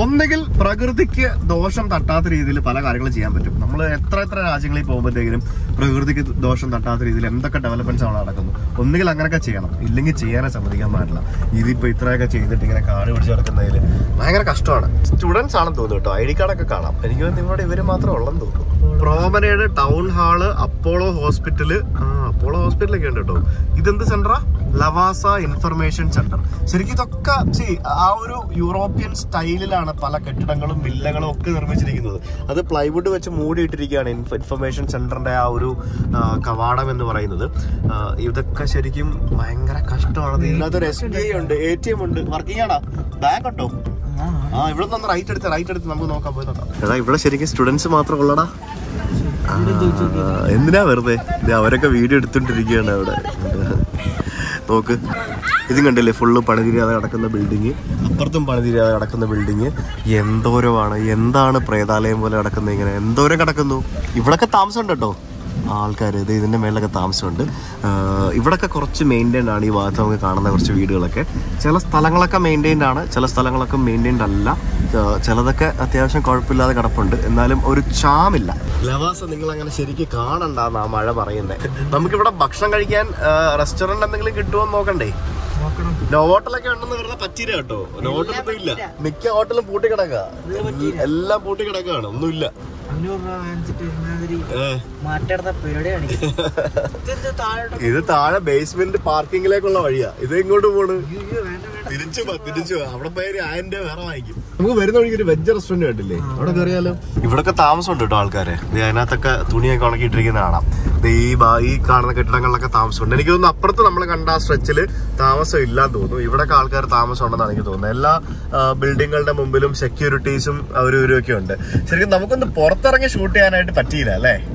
ഒന്നുകിൽ പ്രകൃതിക്ക് ദോഷം തട്ടാത്ത രീതിയിൽ പല കാര്യങ്ങളും ചെയ്യാൻ പറ്റും. നമ്മൾ എത്ര എത്ര രാജ്യങ്ങളിൽ പോകുമ്പോഴത്തേക്കും പ്രകൃതിക്ക് ദോഷം തട്ടാത്ത രീതിയിൽ എന്തൊക്കെ ഡെവലപ്മെന്റ്സ് ആണ് നടക്കുന്നത് ഒന്നുകിൽ അങ്ങനെയൊക്കെ ചെയ്യണം. ഇല്ലെങ്കിൽ ചെയ്യാനേ സമ്മതിക്കാൻ പാടില്ല. ഇതിപ്പോ ഇത്രയൊക്കെ ചെയ്തിട്ട് ഇങ്ങനെ കാട് പിടിച്ച് കിടക്കുന്നതിൽ ഭയങ്കര കഷ്ടമാണ്. സ്റ്റുഡൻസ് ആണെന്ന് തോന്നുന്നു കേട്ടോ. ഐ ഡി കാർഡൊക്കെ കാണാം. എനിക്ക് ഇവിടെ ഇവർ മാത്രമേ ഉള്ളെന്ന് തോന്നുന്നു. പ്രോമനയുടെ ടൗൺ ഹാൾ അപ്പോളോ ഹോസ്പിറ്റൽ. ആ അപ്പോളോ ഹോസ്പിറ്റലൊക്കെ ഉണ്ട് കേട്ടോ. ഇതെന്ത് സെന്ററാ ലവാസ ഇൻഫർമേഷൻ സെന്റർ. ശരിക്കും ഇതൊക്കെ സി ആ ഒരു യൂറോപ്യൻ സ്റ്റൈലിലാണ് പല കെട്ടിടങ്ങളും വില്ലകളും ഒക്കെ നിർമ്മിച്ചിരിക്കുന്നത്. അത് പ്ലൈവുഡ് വെച്ച് മൂടിയിട്ടിരിക്കുകയാണ് ഇൻഫ- ഇൻഫർമേഷൻ സെന്ററിന്റെ ആ ഒരു കവാടം എന്ന് പറയുന്നത്. ഇതൊക്കെ ശരിക്കും ഭയങ്കര കഷ്ടമാണ്. ഇതിനകത്തൊരു എസ് ബി ഐ ഉണ്ട്. എ ടി എം ഉണ്ട്. വർക്കിംഗ് ആണോ? ബാങ്ക് ഉണ്ടോ? ആ. ഇവിടെ നിന്ന് റൈറ്റ് എടുത്ത് റൈറ്റ് എടുത്ത്. നമുക്ക് നോക്കാൻ പോയി നോക്കാം. എടാ ഇവിടെ ശരിക്കും സ്റ്റുഡൻസ് മാത്രം ഉള്ളടാ. എന്തിനാ വെറുതെ? ദേ അവരൊക്കെ വീഡിയോ എടുത്തോണ്ടിരിക്കുകയാണ് അവിടെ. നോക്ക്. ഇതും കണ്ടില്ലേ ഫുള്ള് പണിതിരിയാതെ നടക്കുന്ന ബിൽഡിങ് അപ്പുറത്തും പണിതിരിയാതെ നടക്കുന്ന ബിൽഡിങ് എന്തോരമാണ് എന്താണ് പ്രേതാലയം പോലെ കിടക്കുന്നത് ഇങ്ങനെ? എന്തോരം കിടക്കുന്നു? ഇവിടൊക്കെ താമസമുണ്ട് കേട്ടോ. ആൾക്കാർ ഇത് ഇതിന്റെ മേലൊക്കെ താമസമുണ്ട്. ഇവിടൊക്കെ കുറച്ച് മെയിന്റൈൻഡ് ആണ് ഈ ഭാഗത്ത് നമുക്ക് കാണുന്ന കുറച്ച് വീടുകളൊക്കെ. ചില സ്ഥലങ്ങളൊക്കെ മെയിന്റൈൻഡ് ആണ് ചില സ്ഥലങ്ങളൊക്കെ മെയിന്റൈൻഡ് അല്ല. ചിലതൊക്കെ അത്യാവശ്യം കുഴപ്പമില്ലാതെ കിടപ്പുണ്ട്. എന്നാലും ഒരു ചാമില്ല. ലവാസ നിങ്ങൾ അങ്ങനെ ശരിക്കും കാണണ്ടാന്ന് ആ മഴ പറയുന്നത് നമുക്കിവിടെ ഭക്ഷണം കഴിക്കാൻ റെസ്റ്റോറന്റ് എന്തെങ്കിലും കിട്ടുമോ നോക്കണ്ടേ? നോക്കണം. നോ ഹോട്ടലൊക്കെ ഉണ്ടെന്ന് വെറുതെ പറ്റില്ല കേട്ടോ. നോ ഹോട്ടലൊന്നും ഇല്ല. മിക്ക ഹോട്ടലും പൂട്ടി കിടക്കുക എല്ലാം പൂട്ടി കിടക്കുകയാണ് ഒന്നുമില്ല. ഇത് താഴെ ബേസ്മെന്റ് പാർക്കിംഗിലേക്കുള്ള വഴിയാ. ഇത് എങ്ങോട്ട് പോണ്? തിരിച്ചു പോ തിരിച്ചു പോ. അവിടെ പേര് ആയിരം രൂപ വേറെ വാങ്ങിക്കും. നമുക്ക് വരുന്ന വഴിക്ക് ഒരു വെജ് റെസ്റ്റോറന്റ് കണ്ടില്ലേ? അവിടെ കയറിയാലോ ഇവിടൊക്കെ താമസമുണ്ട് കേട്ടോ ആൾക്കാര്. ദേ അതിനകത്തൊക്കെ തുണിയൊക്കെ ഉണക്കിയിട്ടിരിക്കുന്ന കാണാം. ദേ ഈ ബാ- ഈ കാണുന്ന കെട്ടിടങ്ങളിലൊക്കെ താമസമുണ്ട്. എനിക്ക് തോന്നുന്നു അപ്പുറത്ത് നമ്മൾ കണ്ട ആ സ്ട്രെച്ചിൽ താമസം ഇല്ലാന്ന് തോന്നുന്നു. ഇവിടൊക്കെ ആൾക്കാർ താമസം ഉണ്ടെന്നാണ് എനിക്ക് തോന്നുന്നത്. എല്ലാ ബിൽഡിങ്ങുകളുടെ മുമ്പിലും സെക്യൂരിറ്റീസും അവരും ഇവരും ഒക്കെ ഉണ്ട്. ശരിക്കും നമുക്കൊന്ന് പുറത്തിറങ്ങി ഷൂട്ട് ചെയ്യാനായിട്ട് പറ്റിയില്ല അല്ലേ?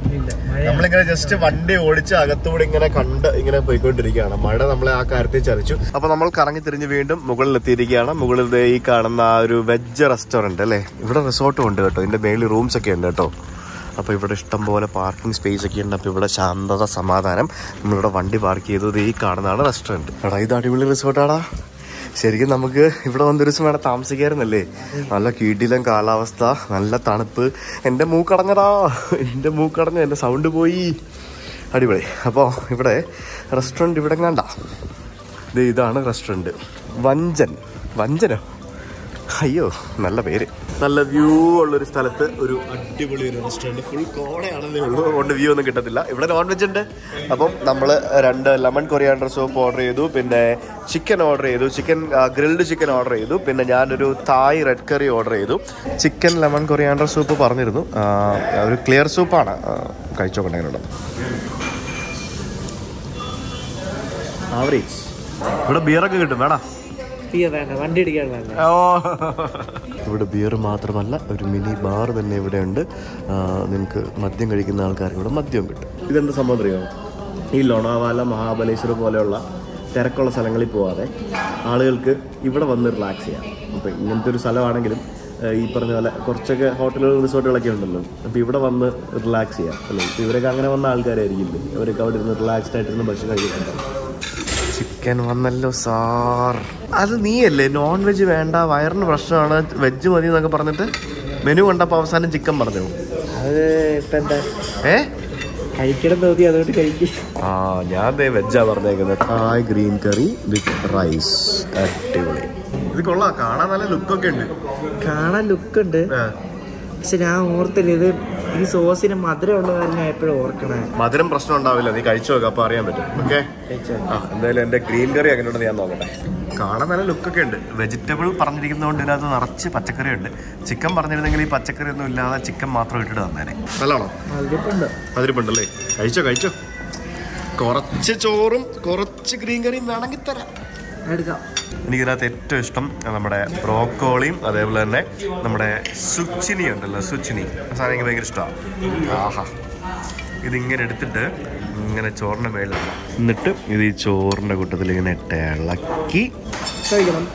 നമ്മളിങ്ങനെ ജസ്റ്റ് വണ്ടി ഓടിച്ച് അകത്തൂടെ ഇങ്ങനെ കണ്ട് ഇങ്ങനെ പോയിക്കൊണ്ടിരിക്കുകയാണ്. മഴ നമ്മളെ ആ കാര്യത്തിൽ ചതിച്ചു. അപ്പൊ നമ്മൾ കറങ്ങി തിരിഞ്ഞ് വീണ്ടും മുകളിൽ എത്തിയിരിക്കുകയാണ് മുകളിൽ ഈ കാണുന്ന ആ ഒരു വെജ് റെസ്റ്റോറന്റ് അല്ലേ? ഇവിടെ റിസോർട്ടും ഉണ്ട് കേട്ടോ. ഇതിന്റെ മേളിൽ റൂംസ് ഒക്കെ ഉണ്ട് കേട്ടോ. അപ്പോൾ ഇവിടെ ഇഷ്ടം പോലെ പാർക്കിംഗ് സ്പേസ് ഒക്കെ ഉണ്ട്. അപ്പോൾ ഇവിടെ ശാന്തത സമാധാനം. നമ്മളിവിടെ വണ്ടി പാർക്ക് ചെയ്തത് ഈ കാണുന്നതാണ് റെസ്റ്റോറന്റ് എടാ ഇത് അടിപൊളി റിസോർട്ടാടാ ശരിക്കും നമുക്ക് ഇവിടെ വന്നൊരു ദിവസം വേണം താമസിക്കായിരുന്നല്ലേ? നല്ല കീടിലം കാലാവസ്ഥ നല്ല തണുപ്പ്. എന്റെ മൂക്കടഞ്ഞടാ എന്റെ മൂക്കടഞ്ഞു എന്റെ സൗണ്ട് പോയി. അടിപൊളി. അപ്പോൾ ഇവിടെ റെസ്റ്റോറന്റ് ഇവിടെ കണ്ട ഇത് ഇതാണ് റെസ്റ്റോറന്റ് വഞ്ചൻ. വഞ്ചനോ? അയ്യോ നല്ല പേര്. നല്ല വ്യൂ ഉള്ള ഒരു സ്ഥലത്ത് ഒരു അടിപൊളി ഒരു റെസ്റ്റോറന്റ് ഫുൾ കോടയാണെന്നേ ഉള്ളൂ. അതുകൊണ്ട് വ്യൂ ഒന്നും കിട്ടത്തില്ല. ഇവിടെ നോൺ വെജ് ഉണ്ട്. അപ്പം നമ്മൾ രണ്ട് ലെമൺ കൊറിയാണ്ടർ സൂപ്പ് ഓർഡർ ചെയ്തു. പിന്നെ ചിക്കൻ ഓർഡർ ചെയ്തു. ചിക്കൻ ഗ്രിൽഡ് ചിക്കൻ ഓർഡർ ചെയ്തു. പിന്നെ ഞാനൊരു തായ് റെഡ് കറി ഓർഡർ ചെയ്തു. ചിക്കൻ ലെമൺ കൊറിയാണ്ടർ സൂപ്പ് പറഞ്ഞിരുന്നു. ഒരു ക്ലിയർ സൂപ്പാണ് കഴിച്ചോക്കണ്ടെങ്കിലുള്ളത് ആവറേജ് ഇവിടെ ബിയറൊക്കെ കിട്ടും. വേണം? ഇവിടെ ബിയർ മാത്രമല്ല ഒരു മിനി ബാർ തന്നെ ഇവിടെ ഉണ്ട്. നിങ്ങൾക്ക് മദ്യം കഴിക്കുന്ന ആൾക്കാർക്ക് ഇവിടെ മദ്യം കിട്ടും. ഇതെന്ത് സംഭവം അറിയാമോ ഈ ലോണാവാല മഹാബലേശ്വർ പോലെയുള്ള തിരക്കുള്ള സ്ഥലങ്ങളിൽ പോവാതെ ആളുകൾക്ക് ഇവിടെ വന്ന് റിലാക്സ് ചെയ്യാം. അപ്പോൾ ഇങ്ങനത്തെ ഒരു സ്ഥലമാണെങ്കിലും ഈ പറഞ്ഞ പോലെ കുറച്ചൊക്കെ ഹോട്ടലുകൾ റിസോർട്ടുകളൊക്കെ ഉണ്ടല്ലോ. അപ്പോൾ ഇവിടെ വന്ന് റിലാക്സ് ചെയ്യാം. അല്ലേ? ഇവരൊക്കെ അങ്ങനെ വന്ന ആൾക്കാരായിരിക്കില്ലേ? അവരൊക്കെ അവിടെ ഇരുന്ന് റിലാക്സ്ഡ് ആയിട്ടിരുന്ന് ഭക്ഷണം കഴിക്കുന്നുണ്ടാവും ചിക്കൻ വന്നല്ലോ സാർ. അത് നീയല്ലേ? നോൺ വെജ് വേണ്ട വയറിന് പ്രശ്നമാണ് വെജ് മതി എന്നൊക്കെ പറഞ്ഞിട്ട് മെനു കണ്ടപ്പോൾ അവസാനം ചിക്കൻ പറഞ്ഞു. അത് ഇപ്പൊ എന്താ? ഏ? കഴിക്കണം തോന്നി അതുകൊണ്ട് കഴിക്കും. ആ ഞാൻ വെജാ പറഞ്ഞേക്കുന്നത് തായ് ഗ്രീൻ കറി വിത്ത് റൈസ് അടിപൊളി. ഇത് കൊള്ളാം. കാണാൻ നല്ല ലുക്കൊക്കെ ഉണ്ട്. കാണാൻ ലുക്ക് ഉണ്ട്. പക്ഷെ ഞാൻ ഓർത്തില്ല ഇത് ഈ സോസിന് മധുരം ഉള്ള കാര്യം ഞാൻ എപ്പോഴും ഓർക്കണേ. മധുരം പ്രശ്നം ഉണ്ടാവില്ല. നീ കഴിച്ചു നോക്കാം അപ്പൊ അറിയാൻ പറ്റും. ഓക്കെ ആ എന്തായാലും എന്റെ ഗ്രീൻ കറി എങ്ങനെയുണ്ടെന്ന് ഞാൻ നോക്കട്ടെ. കാണാൻ നല്ല ലുക്കൊക്കെ ഉണ്ട്. വെജിറ്റബിൾ പറഞ്ഞിരിക്കുന്നതുകൊണ്ട് ഇതിനകത്ത് നിറച്ച് പച്ചക്കറി ഉണ്ട്. ചിക്കൻ പറഞ്ഞിരുന്നെങ്കിൽ ഈ പച്ചക്കറി ഒന്നും ഇല്ലാതെ ചിക്കൻ മാത്രം ഇട്ടിട്ട് തന്നേനെ. നല്ലതാണോ? അതിരിപ്പുണ്ട് അതിരിപ്പുണ്ടല്ലേ കഴിച്ചോ കഴിച്ചോ. കുറച്ച് ചോറും കുറച്ച് ഗ്രീൻ കറിയും വേണമെങ്കിൽ തരാം. എടുക്കാം. എനിക്കിതിനകത്ത് ഏറ്റവും ഇഷ്ടം നമ്മുടെ ബ്രോക്കോളിയും അതേപോലെ തന്നെ നമ്മുടെ സുച്ചിനി ഉണ്ടല്ലോ സുച്ചിനി. സാധനം എനിക്ക് ഭയങ്കര ഇഷ്ടമാണ് ആഹാ. ഇതിങ്ങനെ എടുത്തിട്ട് ഇങ്ങനെ ചോറിന്റെ മേളിൽ എന്നിട്ട് ഇത് ഈ ചോറിന്റെ കൂട്ടത്തിൽ ഇങ്ങനെ ഇട്ട് ഇളക്കി. കഴിക്കണം.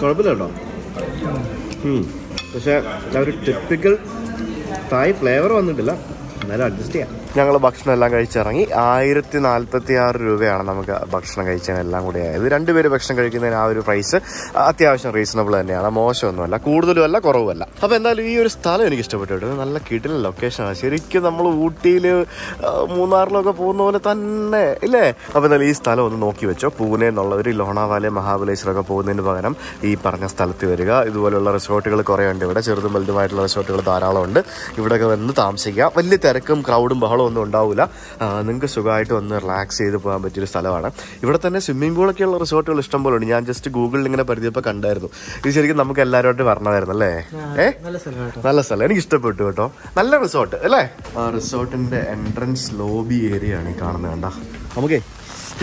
കുഴപ്പമില്ല കേട്ടോ. പക്ഷേ ഒരു ടിപ്പിക്കൽ തായ് ഫ്ലേവർ വന്നിട്ടില്ല. എന്നാലും അഡ്ജസ്റ്റ് ചെയ്യാം. ഞങ്ങൾ ഭക്ഷണം എല്ലാം കഴിച്ചിറങ്ങി. ആയിരത്തി നാൽപ്പത്തി ആറ് രൂപയാണ് നമുക്ക് ഭക്ഷണം കഴിച്ചതിനെല്ലാം കൂടി ആയത്. രണ്ടുപേര് ഭക്ഷണം കഴിക്കുന്നതിന് ആ ഒരു പ്രൈസ് അത്യാവശ്യം റീസണബിൾ തന്നെയാണ്. മോശമൊന്നുമല്ല. കൂടുതലും അല്ല കുറവുമല്ല. അപ്പോൾ എന്തായാലും ഈ ഒരു സ്ഥലം എനിക്ക് ഇഷ്ടപ്പെട്ടു നല്ല കിടിലൻ ലൊക്കേഷനാണ് ശരിക്കും നമ്മൾ ഊട്ടിയിൽ മൂന്നാറിലൊക്കെ പോകുന്ന പോലെ തന്നെ ഇല്ലേ? അപ്പോൾ എന്തായാലും ഈ സ്ഥലം ഒന്ന് നോക്കി വെച്ചോ. പൂനെ എന്നുള്ളവർ ലോണാവാലെ മഹാബലേശ്വരമൊക്കെ പോകുന്നതിന് പകരം ഈ പറഞ്ഞ സ്ഥലത്ത് വരിക. ഇതുപോലുള്ള റിസോർട്ടുകൾ കുറേ ഉണ്ട് ഇവിടെ. ചെറുതും വലുതുമായിട്ടുള്ള റിസോർട്ടുകൾ ധാരാളമുണ്ട്. ഇവിടെയൊക്കെ വന്ന് താമസിക്കുക വലിയ തിരക്കും ക്രൗഡും ബഹളവും ഒന്നും ഉണ്ടാവില്ല നിങ്ങൾക്ക് സുഖമായിട്ട് ഒന്ന് റിലാക്സ് ചെയ്ത് പോകാൻ പറ്റിയൊരു സ്ഥലമാണ്. ഇവിടെ തന്നെ സ്വിമ്മിംഗ് പൂളൊക്കെയുള്ള റിസോർട്ടുകൾ ഇഷ്ടം പോലെ ഉണ്ട് ഞാൻ ജസ്റ്റ് ഗൂഗിളിൽ ഇങ്ങനെ പരിധിയപ്പോൾ കണ്ടായിരുന്നു. ഇത് ശരിക്കും നമുക്ക് എല്ലാവരുമായിട്ട് വരണമായിരുന്നു അല്ലേ? ഏ? നല്ല സ്ഥലം. എനിക്ക് ഇഷ്ടപ്പെട്ടു കേട്ടോ. നല്ല റിസോർട്ട് അല്ലേ? റിസോർട്ടിന്റെ എൻട്രൻസ് ലോബി ഏരിയ ആണ് ഈ കാണുന്നത് കണ്ട. നമുക്കേ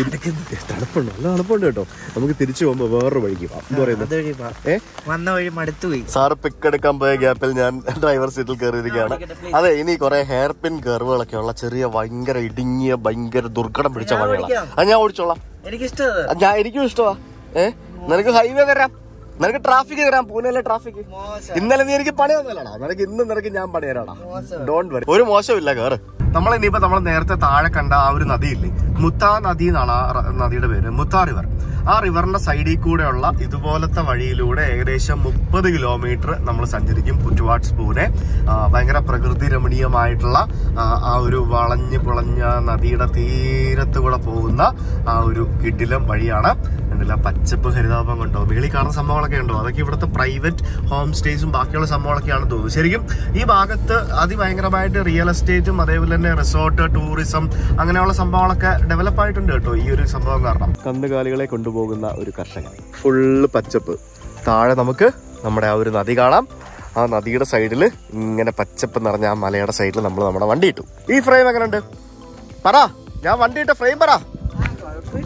തിരിച്ച് തണുപ്പുണ്ട്. നല്ല തണുപ്പുണ്ട് കേട്ടോ. നമുക്ക് തിരിച്ചു പോകുമ്പോൾ വേറൊരു വഴിക്ക് വന്ന വഴി മടുത്തു പോയി. സാറ് പിക്ക് എടുക്കാൻ പോയ ഗ്യാപ്പിൽ ഞാൻ ഡ്രൈവർ സീറ്റിൽ കയറിയിരിക്കുകയാണ് അതെ ഇനി കുറെ ഹെയർ പിൻ കർവുകളൊക്കെ ഉള്ള ചെറിയ ഭയങ്കര ഇടുങ്ങിയ ഭയങ്കര ദുർഘടം പിടിച്ച വഴികളാണ് അത് ഞാൻ ഓടിച്ചോളാം. എനിക്ക് ഇഷ്ടമാണ് ഞാൻ എനിക്കും ഇഷ്ടമാ ഏ? നിനക്ക് ഹൈവേ തരാം നിനക്ക് ട്രാഫിക് തരാം പൂനെയിലെ ട്രാഫിക് ഇന്നലെ നീ എനിക്ക് പണി തന്നല്ലടാ. നിനക്ക് ഇന്ന് നിനക്ക് ഞാൻ പണി തരാടാ. ഡോണ്ട് വരി ഒരു മോശമില്ല കേറ്. നമ്മൾ ഇനിയിപ്പോ നമ്മൾ നേരത്തെ താഴെ കണ്ട ആ ഒരു നദിയില്ലേ? മുത്താ നദി എന്നാണ് ആ നദിയുടെ പേര്. മുത്താ റിവർ ആ റിവറിന്റെ സൈഡിൽ കൂടെയുള്ള ഇതുപോലത്തെ വഴിയിലൂടെ ഏകദേശം മുപ്പത് കിലോമീറ്റർ നമ്മൾ സഞ്ചരിക്കും കുറ്റുവാട്സ് പൂനെ. ഭയങ്കര പ്രകൃതി രമണീയമായിട്ടുള്ള ആ, ഒരു വളഞ്ഞു പുളഞ്ഞ നദിയുടെ തീരത്ത് കൂടെ പോകുന്ന ആ ഒരു കിടിലം വഴിയാണ്. ഉണ്ടല്ല പച്ചപ്പ് ഹരിതാപം കണ്ടോ? മേളിൽ കാണുന്ന സംഭവങ്ങളൊക്കെ ഉണ്ടോ? അതൊക്കെ ഇവിടുത്തെ പ്രൈവറ്റ് ഹോം സ്റ്റേസും ബാക്കിയുള്ള സംഭവങ്ങളൊക്കെയാണ് തോന്നുന്നത് ശരിക്കും ഈ ഭാഗത്ത് അതിഭയങ്കരമായിട്ട് റിയൽ എസ്റ്റേറ്റും അതേപോലെ തന്നെ റിസോർട്ട് ടൂറിസം അങ്ങനെയുള്ള സംഭവങ്ങളൊക്കെ ഡെവലപ്പ് ആയിട്ടുണ്ട് കേട്ടോ ഈ ഒരു സംഭവം കാരണം. കന്നുകാലികളെ കൊണ്ടുപോകുന്ന ഒരു കർഷകൻ. ഫുള്ള് പച്ചപ്പ്. താഴെ നമുക്ക് നമ്മുടെ ആ ഒരു നദി കാണാം. ആ നദിയുടെ സൈഡിൽ ഇങ്ങനെ പച്ചപ്പ് നിറഞ്ഞ ആ മലയുടെ സൈഡിൽ നമ്മൾ നമ്മുടെ വണ്ടി ഇട്ടു. ഈ ഫ്രെയിം എങ്ങനെയുണ്ട് പറ. ഞാൻ വണ്ടി ഇട്ട ഫ്രെയിം പറ.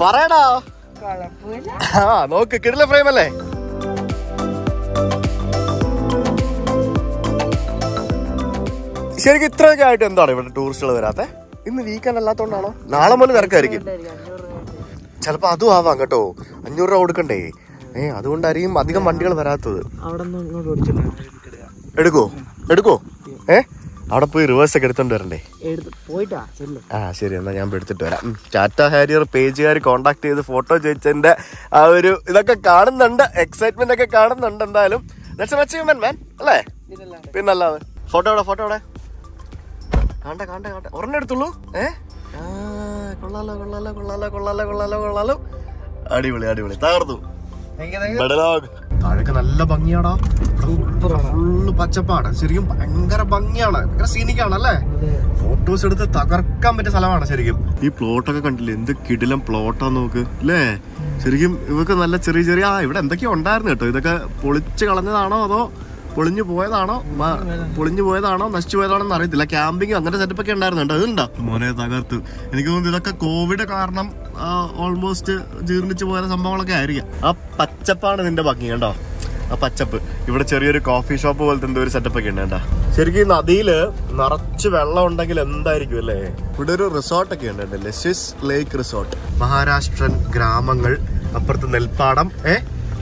പറയടാ. ആ നോക്ക് കിടില ഫ്രെയിം അല്ലേ? ശരിക്കും ഇത്രയൊക്കെ ആയിട്ട് എന്താണ് ഇവിടെ ടൂറിസ്റ്റുകൾ വരാത്തെ? ഇന്ന് വീക്കെൻഡ് അല്ലാത്തോണ്ടാണോ? നാളെ മുതൽ തിരക്കായിരിക്കും. ചിലപ്പോ അതും ആവാം കേട്ടോ. അഞ്ഞൂറ് രൂപ കൊടുക്കണ്ടേ? ഏ അതുകൊണ്ടായിരിക്കും അധികം വണ്ടികൾ വരാത്തത്. എടുക്കോ? എടുക്കോ? ഏ? അവിടെ പോയി റിവേഴ്സ് ഒക്കെ എടുത്തോണ്ട് വരണ്ടേ? ആ ശരി എന്നാ ഞാൻ എടുത്തിട്ട് വരാം. ടാറ്റ ഹാരിയർ പേജുകാർ കോണ്ടാക്ട് ചെയ്ത് ഫോട്ടോ ചോദിച്ചതിന്റെ ആ ഒരു ഇതൊക്കെ കാണുന്നുണ്ട്. എക്സൈറ്റ്മെന്റ് ഒക്കെ കാണുന്നുണ്ട് എന്തായാലും. അച്ചീവ്മെന്റ് മാൻ അല്ലേ? പിന്നല്ലാതെ. ഫോട്ടോ എവിടെ ഫോട്ടോ എവിടെ? കാണ്ട കാണ്ട കാണ്ട ഒരെണ്ണം എടുത്തുള്ളൂ. ഏ? കൊള്ളാലോ കൊള്ളാലോ കൊള്ളാലോ കൊള്ളാലോ കൊള്ളാലോ കൊള്ളാലോ. അടിപൊളി അടിപൊളി. തകർത്തു ബഡലോഗ് താഴേക്ക് നല്ല ഭംഗിയാടാ. ഫുള്ള് പച്ചപ്പാണ്. ശരിക്കും ഭയങ്കര ഭംഗിയാണ്. ഭയങ്കര സീനിക്കാണ് അല്ലേ? ഫോട്ടോസ് എടുത്ത് തകർക്കാൻ പറ്റിയ സ്ഥലമാണ് ശരിക്കും. ഈ പ്ലോട്ടൊക്കെ കണ്ടില്ലേ? എന്ത് കിടിലം പ്ലോട്ടാ നോക്ക്. അല്ലേ ശരിക്കും ഇവക്ക് നല്ല ചെറിയ ചെറിയ ആ ഇവിടെ എന്തൊക്കെയോ ഉണ്ടായിരുന്നു കേട്ടോ. ഇതൊക്കെ പൊളിച്ച് കളഞ്ഞതാണോ അതോ പൊളിഞ്ഞു പോയതാണോ? പൊളിഞ്ഞു പോയതാണോ? നശിച്ചു പോയതാണോ എന്ന് അറിയത്തില്ല. ക്യാമ്പിങ് അങ്ങനെ സെറ്റപ്പ് ഒക്കെ ഉണ്ടായിരുന്നു അതുണ്ടോ മോനെ തകർത്ത്. എനിക്ക് തോന്നുന്നു ഇതൊക്കെ കോവിഡ് കാരണം ഓൾമോസ്റ്റ് ജീർണിച്ചു പോയ സംഭവങ്ങളൊക്കെ ആയിരിക്കാം. ആ പച്ചപ്പാണ് നിന്റെ ഭംഗി കേട്ടോ ആ പച്ചപ്പ്. ഇവിടെ ചെറിയൊരു കോഫി ഷോപ്പ് പോലത്തെ എന്തോ ഒരു സെറ്റപ്പ് ഒക്കെ ഉണ്ട് കേട്ടോ. ശരിക്കും ഈ നദിയിൽ നിറച്ച് വെള്ളം ഉണ്ടെങ്കിൽ എന്തായിരിക്കും അല്ലേ? ഇവിടെ ഒരു റിസോർട്ട് ഒക്കെ ഉണ്ട് ലെസിസ് സ്വിസ് ലേക്ക് റിസോർട്ട് മഹാരാഷ്ട്രൻ ഗ്രാമങ്ങൾ അപ്പുറത്ത് നെൽപ്പാടം. ഏ?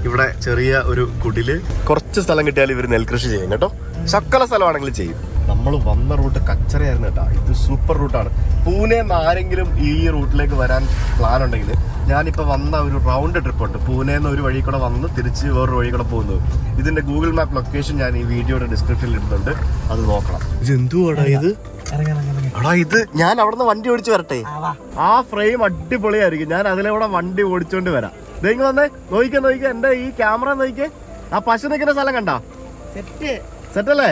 ഇവിടെ ചെറിയ ഒരു കുടിൽ. കുറച്ച് സ്ഥലം കിട്ടിയാൽ ഇവർ നെൽകൃഷി ചെയ്യും കേട്ടോ. സക്കല സ്ഥലമാണെങ്കിലും ചെയ്യും. നമ്മൾ വന്ന റൂട്ട് കച്ചറയായിരുന്നു കേട്ടോ. ഇത് സൂപ്പർ റൂട്ടാണ്. പൂനെ നിന്ന് ആരെങ്കിലും ഈ റൂട്ടിലേക്ക് വരാൻ പ്ലാൻ ഉണ്ടെങ്കിൽ ഞാനിപ്പോൾ വന്ന ഒരു റൗണ്ട് ട്രിപ്പ് ഉണ്ട്. പൂനെ നിന്ന് ഒരു വഴി കൂടെ വന്ന് തിരിച്ച് വേറൊരു വഴി കൂടെ പോകുന്നത് ഇതിന്റെ ഗൂഗിൾ മാപ്പ് ലൊക്കേഷൻ ഞാൻ ഈ വീഡിയോയുടെ ഡിസ്ക്രിപ്ഷനിൽ ഇടുന്നുണ്ട്. അത് നോക്കണം. ഇത് എന്തുവാടാ ഇത്? എടാ ഇത് ഞാൻ അവിടുന്ന് വണ്ടി ഓടിച്ചു വരട്ടെ? ആ ഫ്രെയിം അടിപൊളിയായിരിക്കും. ഞാൻ അതിലൂടെ വണ്ടി ഓടിച്ചോണ്ട് വരാം. ഇതെങ്കിൽ വന്നേ നോക്കിക്കേ നോക്കിക്കേ എന്റെ ഈ ക്യാമറ നോക്കിക്കേ ആ പശു നിൽക്കുന്ന സ്ഥലം കണ്ടോ? സെറ്റ്. സെറ്റല്ലേ?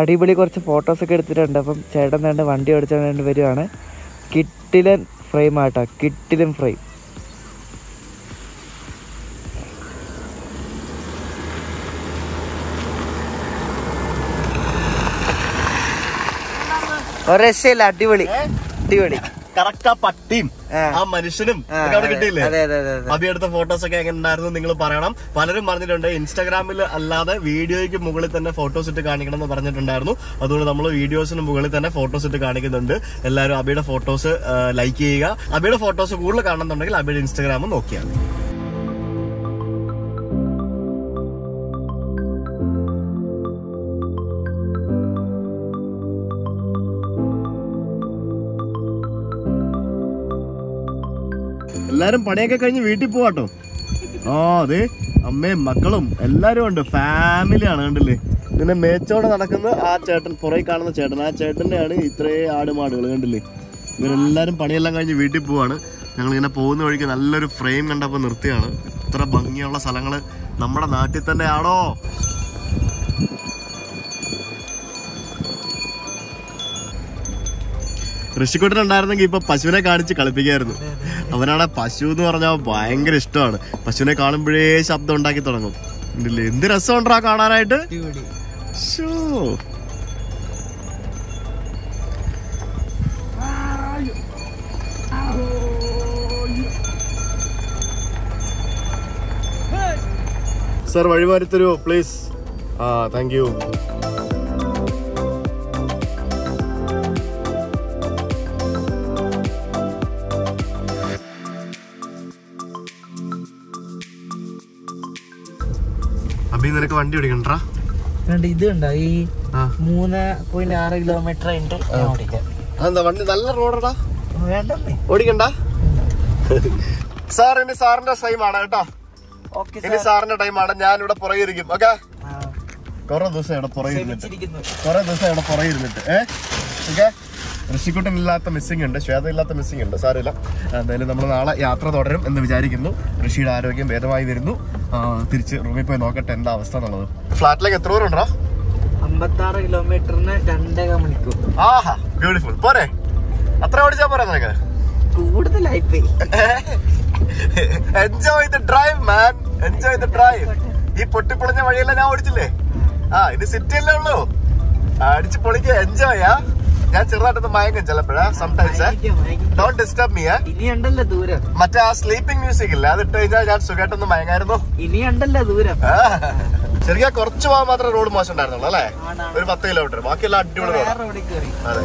അടിപൊളി കുറച്ച് ഫോട്ടോസ് ഒക്കെ എടുത്തിട്ടുണ്ട്. അപ്പം ചേട്ടൻ വേണ്ട വണ്ടി ഓടിച്ചുകൊണ്ട് വരുവാണ്. കിട്ടിലൻ ഫ്രെയിം ആട്ടോ. കിട്ടിലൻ ഫ്രെയിം ഒരു രക്ഷയില്ല അടിപൊളി. അടിപൊളി. കറക്റ്റ് ആ പട്ടിയും ആ. മനുഷ്യനും ഒക്കെ അവിടെ കിട്ടിയില്ലേ? അഭി എടുത്ത ഫോട്ടോസ് ഒക്കെ എങ്ങനെ ഉണ്ടായിരുന്നു നിങ്ങൾ പറയണം. പലരും പറഞ്ഞിട്ടുണ്ട് ഇൻസ്റ്റാഗ്രാമിൽ അല്ലാതെ വീഡിയോയ്ക്ക് മുകളിൽ തന്നെ ഫോട്ടോസ് ഇട്ട് കാണിക്കണം എന്ന് പറഞ്ഞിട്ടുണ്ടായിരുന്നു. അതുകൊണ്ട് നമ്മൾ വീഡിയോസിന് മുകളിൽ തന്നെ ഫോട്ടോസ് ഇട്ട് കാണിക്കുന്നുണ്ട്. എല്ലാവരും അബിയുടെ ഫോട്ടോസ് ലൈക്ക് ചെയ്യുക. അബിയുടെ ഫോട്ടോസ് കൂടുതൽ കാണുന്നുണ്ടെങ്കിൽ അബിയുടെ ഇൻസ്റ്റാഗ്രാം നോക്കിയാൽ എല്ലാരും പണിയൊക്കെ കഴിഞ്ഞ് വീട്ടിൽ പോവാട്ടോ ഓ അതെ അമ്മയും മക്കളും എല്ലാരും ഉണ്ട്. ഫാമിലിയാണ് കണ്ടില്ലേ? പിന്നെ മേച്ചോടെ നടക്കുന്ന ആ ചേട്ടൻ പുറകെ കാണുന്ന ചേട്ടൻ. ആ ചേട്ടന്റെയാണ് ഇത്രേ ആടുമാടുകൾ കണ്ടില്ലേ? ഇവരെല്ലാരും പണിയെല്ലാം കഴിഞ്ഞ് വീട്ടിൽ പോവാണ്. ഞങ്ങൾ ഇങ്ങനെ പോകുന്ന വഴിക്ക് നല്ലൊരു ഫ്രെയിം കണ്ടപ്പോൾ നിർത്തിയാണ്. ഇത്ര ഭംഗിയുള്ള സ്ഥലങ്ങൾ നമ്മുടെ നാട്ടിൽ തന്നെ ആണോ ഋഷിക്കുട്ടൻ ഉണ്ടായിരുന്നെങ്കിൽ ഇപ്പൊ പശുവിനെ കാണിച്ച് കളിപ്പിക്കായിരുന്നു. അവനാണ് പശു എന്ന് പറഞ്ഞാൽ ഭയങ്കര ഇഷ്ടമാണ്. പശുവിനെ കാണുമ്പോഴേ ശബ്ദം ഉണ്ടാക്കി തുടങ്ങും. എന്ത് രസമുണ്ടാ കാണാനായിട്ട്? ശ്ശോ. സർ വഴിമാറി തരുമോ പ്ലീസ്. ആ താങ്ക് യു. അഭി നിനക്ക് വണ്ടി ഓടിക്കണ്ടാ ഇത് ഉണ്ടോ ഈ മൂന്ന് പോയിന്റ് ആറ് കിലോമീറ്റർ ഉണ്ട്. അതെന്താ വണ്ടി നല്ല റോഡടാ വേണ്ടേ ഓടിക്കണ്ട. സാർ ഇനി സാറിന്റെ ടൈമാണ് കേട്ടോ. ഇനി സാറിന്റെ ടൈമാണ് ഞാൻ ഇവിടെ പുറകെ ഇരിക്കും. ഓക്കെ കൊറേ ദിവസം ഇവിടെ പുറകെ ഇരുന്നിട്ട്. കൊറേ ദിവസം ഇവിടെ പുറകെ ഇരുന്നിട്ട്. ഏ? ഓക്കെ ഋഷിക്കുട്ടൻ ഇല്ലാത്ത മിസ്സിംഗ് ഉണ്ട് ശ്വേത ഇല്ലാത്ത മിസ്സിംഗ് ഉണ്ട്. സാരമില്ല. എന്തായാലും നമ്മൾ നാളെ യാത്ര തുടരും എന്ന് വിചാരിക്കുന്നു. ഋഷിയുടെ ആരോഗ്യം ഭേദമായി വരുന്നു. തിരിച്ച് റൂമിൽ പോയി നോക്കട്ടെ എന്താ അവസ്ഥ എന്നുള്ളത്. ഫ്ലാറ്റിലേക്ക് എത്ര ദൂരം ഉണ്ടോ അമ്പത്താറ് കിലോമീറ്ററിന് രണ്ടര മണിക്കൂർ ആഹാ ബ്യൂട്ടിഫുൾ പോരെ. അത്ര ഓടിച്ചാ പോരാ നിനക്ക്? കൂടുതലായിപ്പോയി. Enjoy the drive man enjoy the drive ഈ പൊട്ടിപ്പൊളിഞ്ഞ വഴിയെല്ലാം ഞാൻ ഓടിച്ചില്ലേ? ആ ഇത് സിറ്റി അല്ലേ ഉള്ളൂ. അടിച്ച് പൊളിക്കുക എൻജോയ് ആ. ഞാൻ ചെറുതായിട്ടൊന്ന് മയങ്ങും ചിലപ്പോഴാ. വാങ്ങിക്കാം. ഡോണ്ട് ഡിസ്റ്റർബ് മീ ഇനിയുണ്ടല്ലോ ദൂരം. മറ്റേ ആ സ്ലീപ്പിംഗ് മ്യൂസിക് ഇല്ല? അത് ഇട്ട് കഴിഞ്ഞാൽ ഞാൻ സുഖമായിട്ടൊന്ന് മയങ്ങായിരുന്നു. ഇനിയുണ്ടല്ലോ ദൂരം. ശരിക്കും കുറച്ച് പോകാൻ മാത്രമേ റോഡ് മോശം ഉണ്ടായിരുന്നുള്ളൂ അല്ലേ? ഒരു പത്ത് കിലോമീറ്റർ ബാക്കിയെല്ലാം അടിപൊളി റോഡ് അതെ.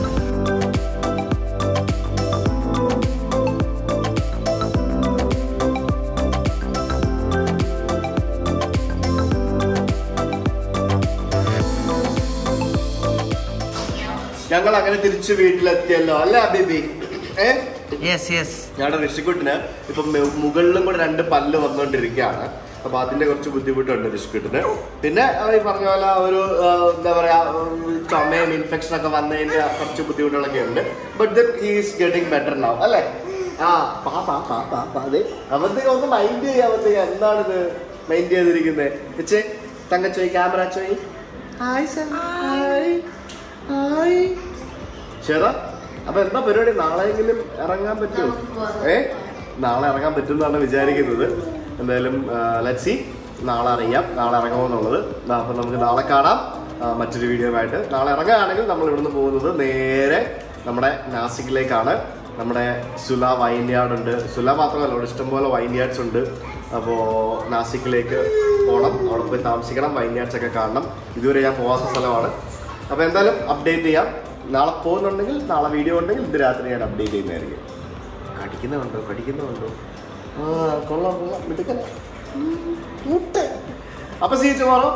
ഞങ്ങൾ അങ്ങനെ തിരിച്ചു വീട്ടിലെത്തിയല്ലോ. അല്ലേ അബിബി? ഏ? യെസ് യെസ് ഞങ്ങളുടെ ഋഷിക്കുട്ടിന് ഇപ്പൊ മുകളിലും കൂടെ രണ്ട് പല്ല് വന്നുകൊണ്ടിരിക്കുകയാണ് അപ്പൊ അതിന്റെ കുറച്ച് ബുദ്ധിമുട്ടുണ്ട് ഋഷിക്കുട്ടിന്. പിന്നെ ഈ പറഞ്ഞ പോലെ ഒരു എന്താ പറയാ ചുമയും ഇൻഫെക്ഷൻ ഒക്കെ വന്നതിന്റെ കുറച്ച് ബുദ്ധിമുട്ടുകളൊക്കെ ഉണ്ട്. But then is getting better now അല്ലേ? ആ പാ പാ പാ പാ പാ അതെ. അവന്തൊക്കെ ഒന്ന് മൈൻഡ് ചെയ്യാവത്തേക്ക് എന്താണിത് മൈൻഡ് ചെയ്തിരിക്കുന്നത് തങ്കച്ചോയി ക്യാമറ ചോയി. ഹായ് സർ ഹായ് ചേട്ടാ അപ്പൊ എന്താ പരിപാടി? നാളെയെങ്കിലും ഇറങ്ങാൻ പറ്റുമോ? ഏ? നാളെ ഇറങ്ങാൻ പറ്റും എന്നാണ് വിചാരിക്കുന്നത്. എന്തായാലും ലറ്റ്സി നാളെ അറിയാം. നാളെ ഇറങ്ങുമെന്നുള്ളത്. അപ്പൊ നമുക്ക് നാളെ കാണാം. മറ്റൊരു വീഡിയോ ആയിട്ട് നാളെ ഇറങ്ങുകയാണെങ്കിൽ നമ്മൾ ഇവിടുന്ന് പോകുന്നത് നേരെ നമ്മുടെ നാസിക്കിലേക്കാണ്. നമ്മുടെ സുല വൈൻയാർഡ് ഉണ്ട്. സുല മാത്രമല്ല അവിടെ ഇഷ്ടംപോലെ വൈൻയാർഡ്സ് ഉണ്ട്. അപ്പോൾ നാസിക്കിലേക്ക് പോകണം അവിടെ പോയി താമസിക്കണം. വൈൻയാർഡ്സ് ഒക്കെ കാണണം. ഇതുവരെ ഞാൻ പോകാത്ത സ്ഥലമാണ്. അപ്പോൾ എന്തായാലും അപ്ഡേറ്റ് ചെയ്യാം. നാളെ പോകുന്നുണ്ടെങ്കിൽ നാളെ വീഡിയോ ഉണ്ടെങ്കിൽ ഇത് രാത്രി ഞാൻ അപ്ഡേറ്റ് ചെയ്യുന്നതായിരിക്കും. കടിക്കുന്നുണ്ടോ കടിക്കുന്നുണ്ടോ ആ കൊള്ളാം കൊള്ളാം. മിടുക്കനെ. അപ്പൊ സീ ടുമോറോ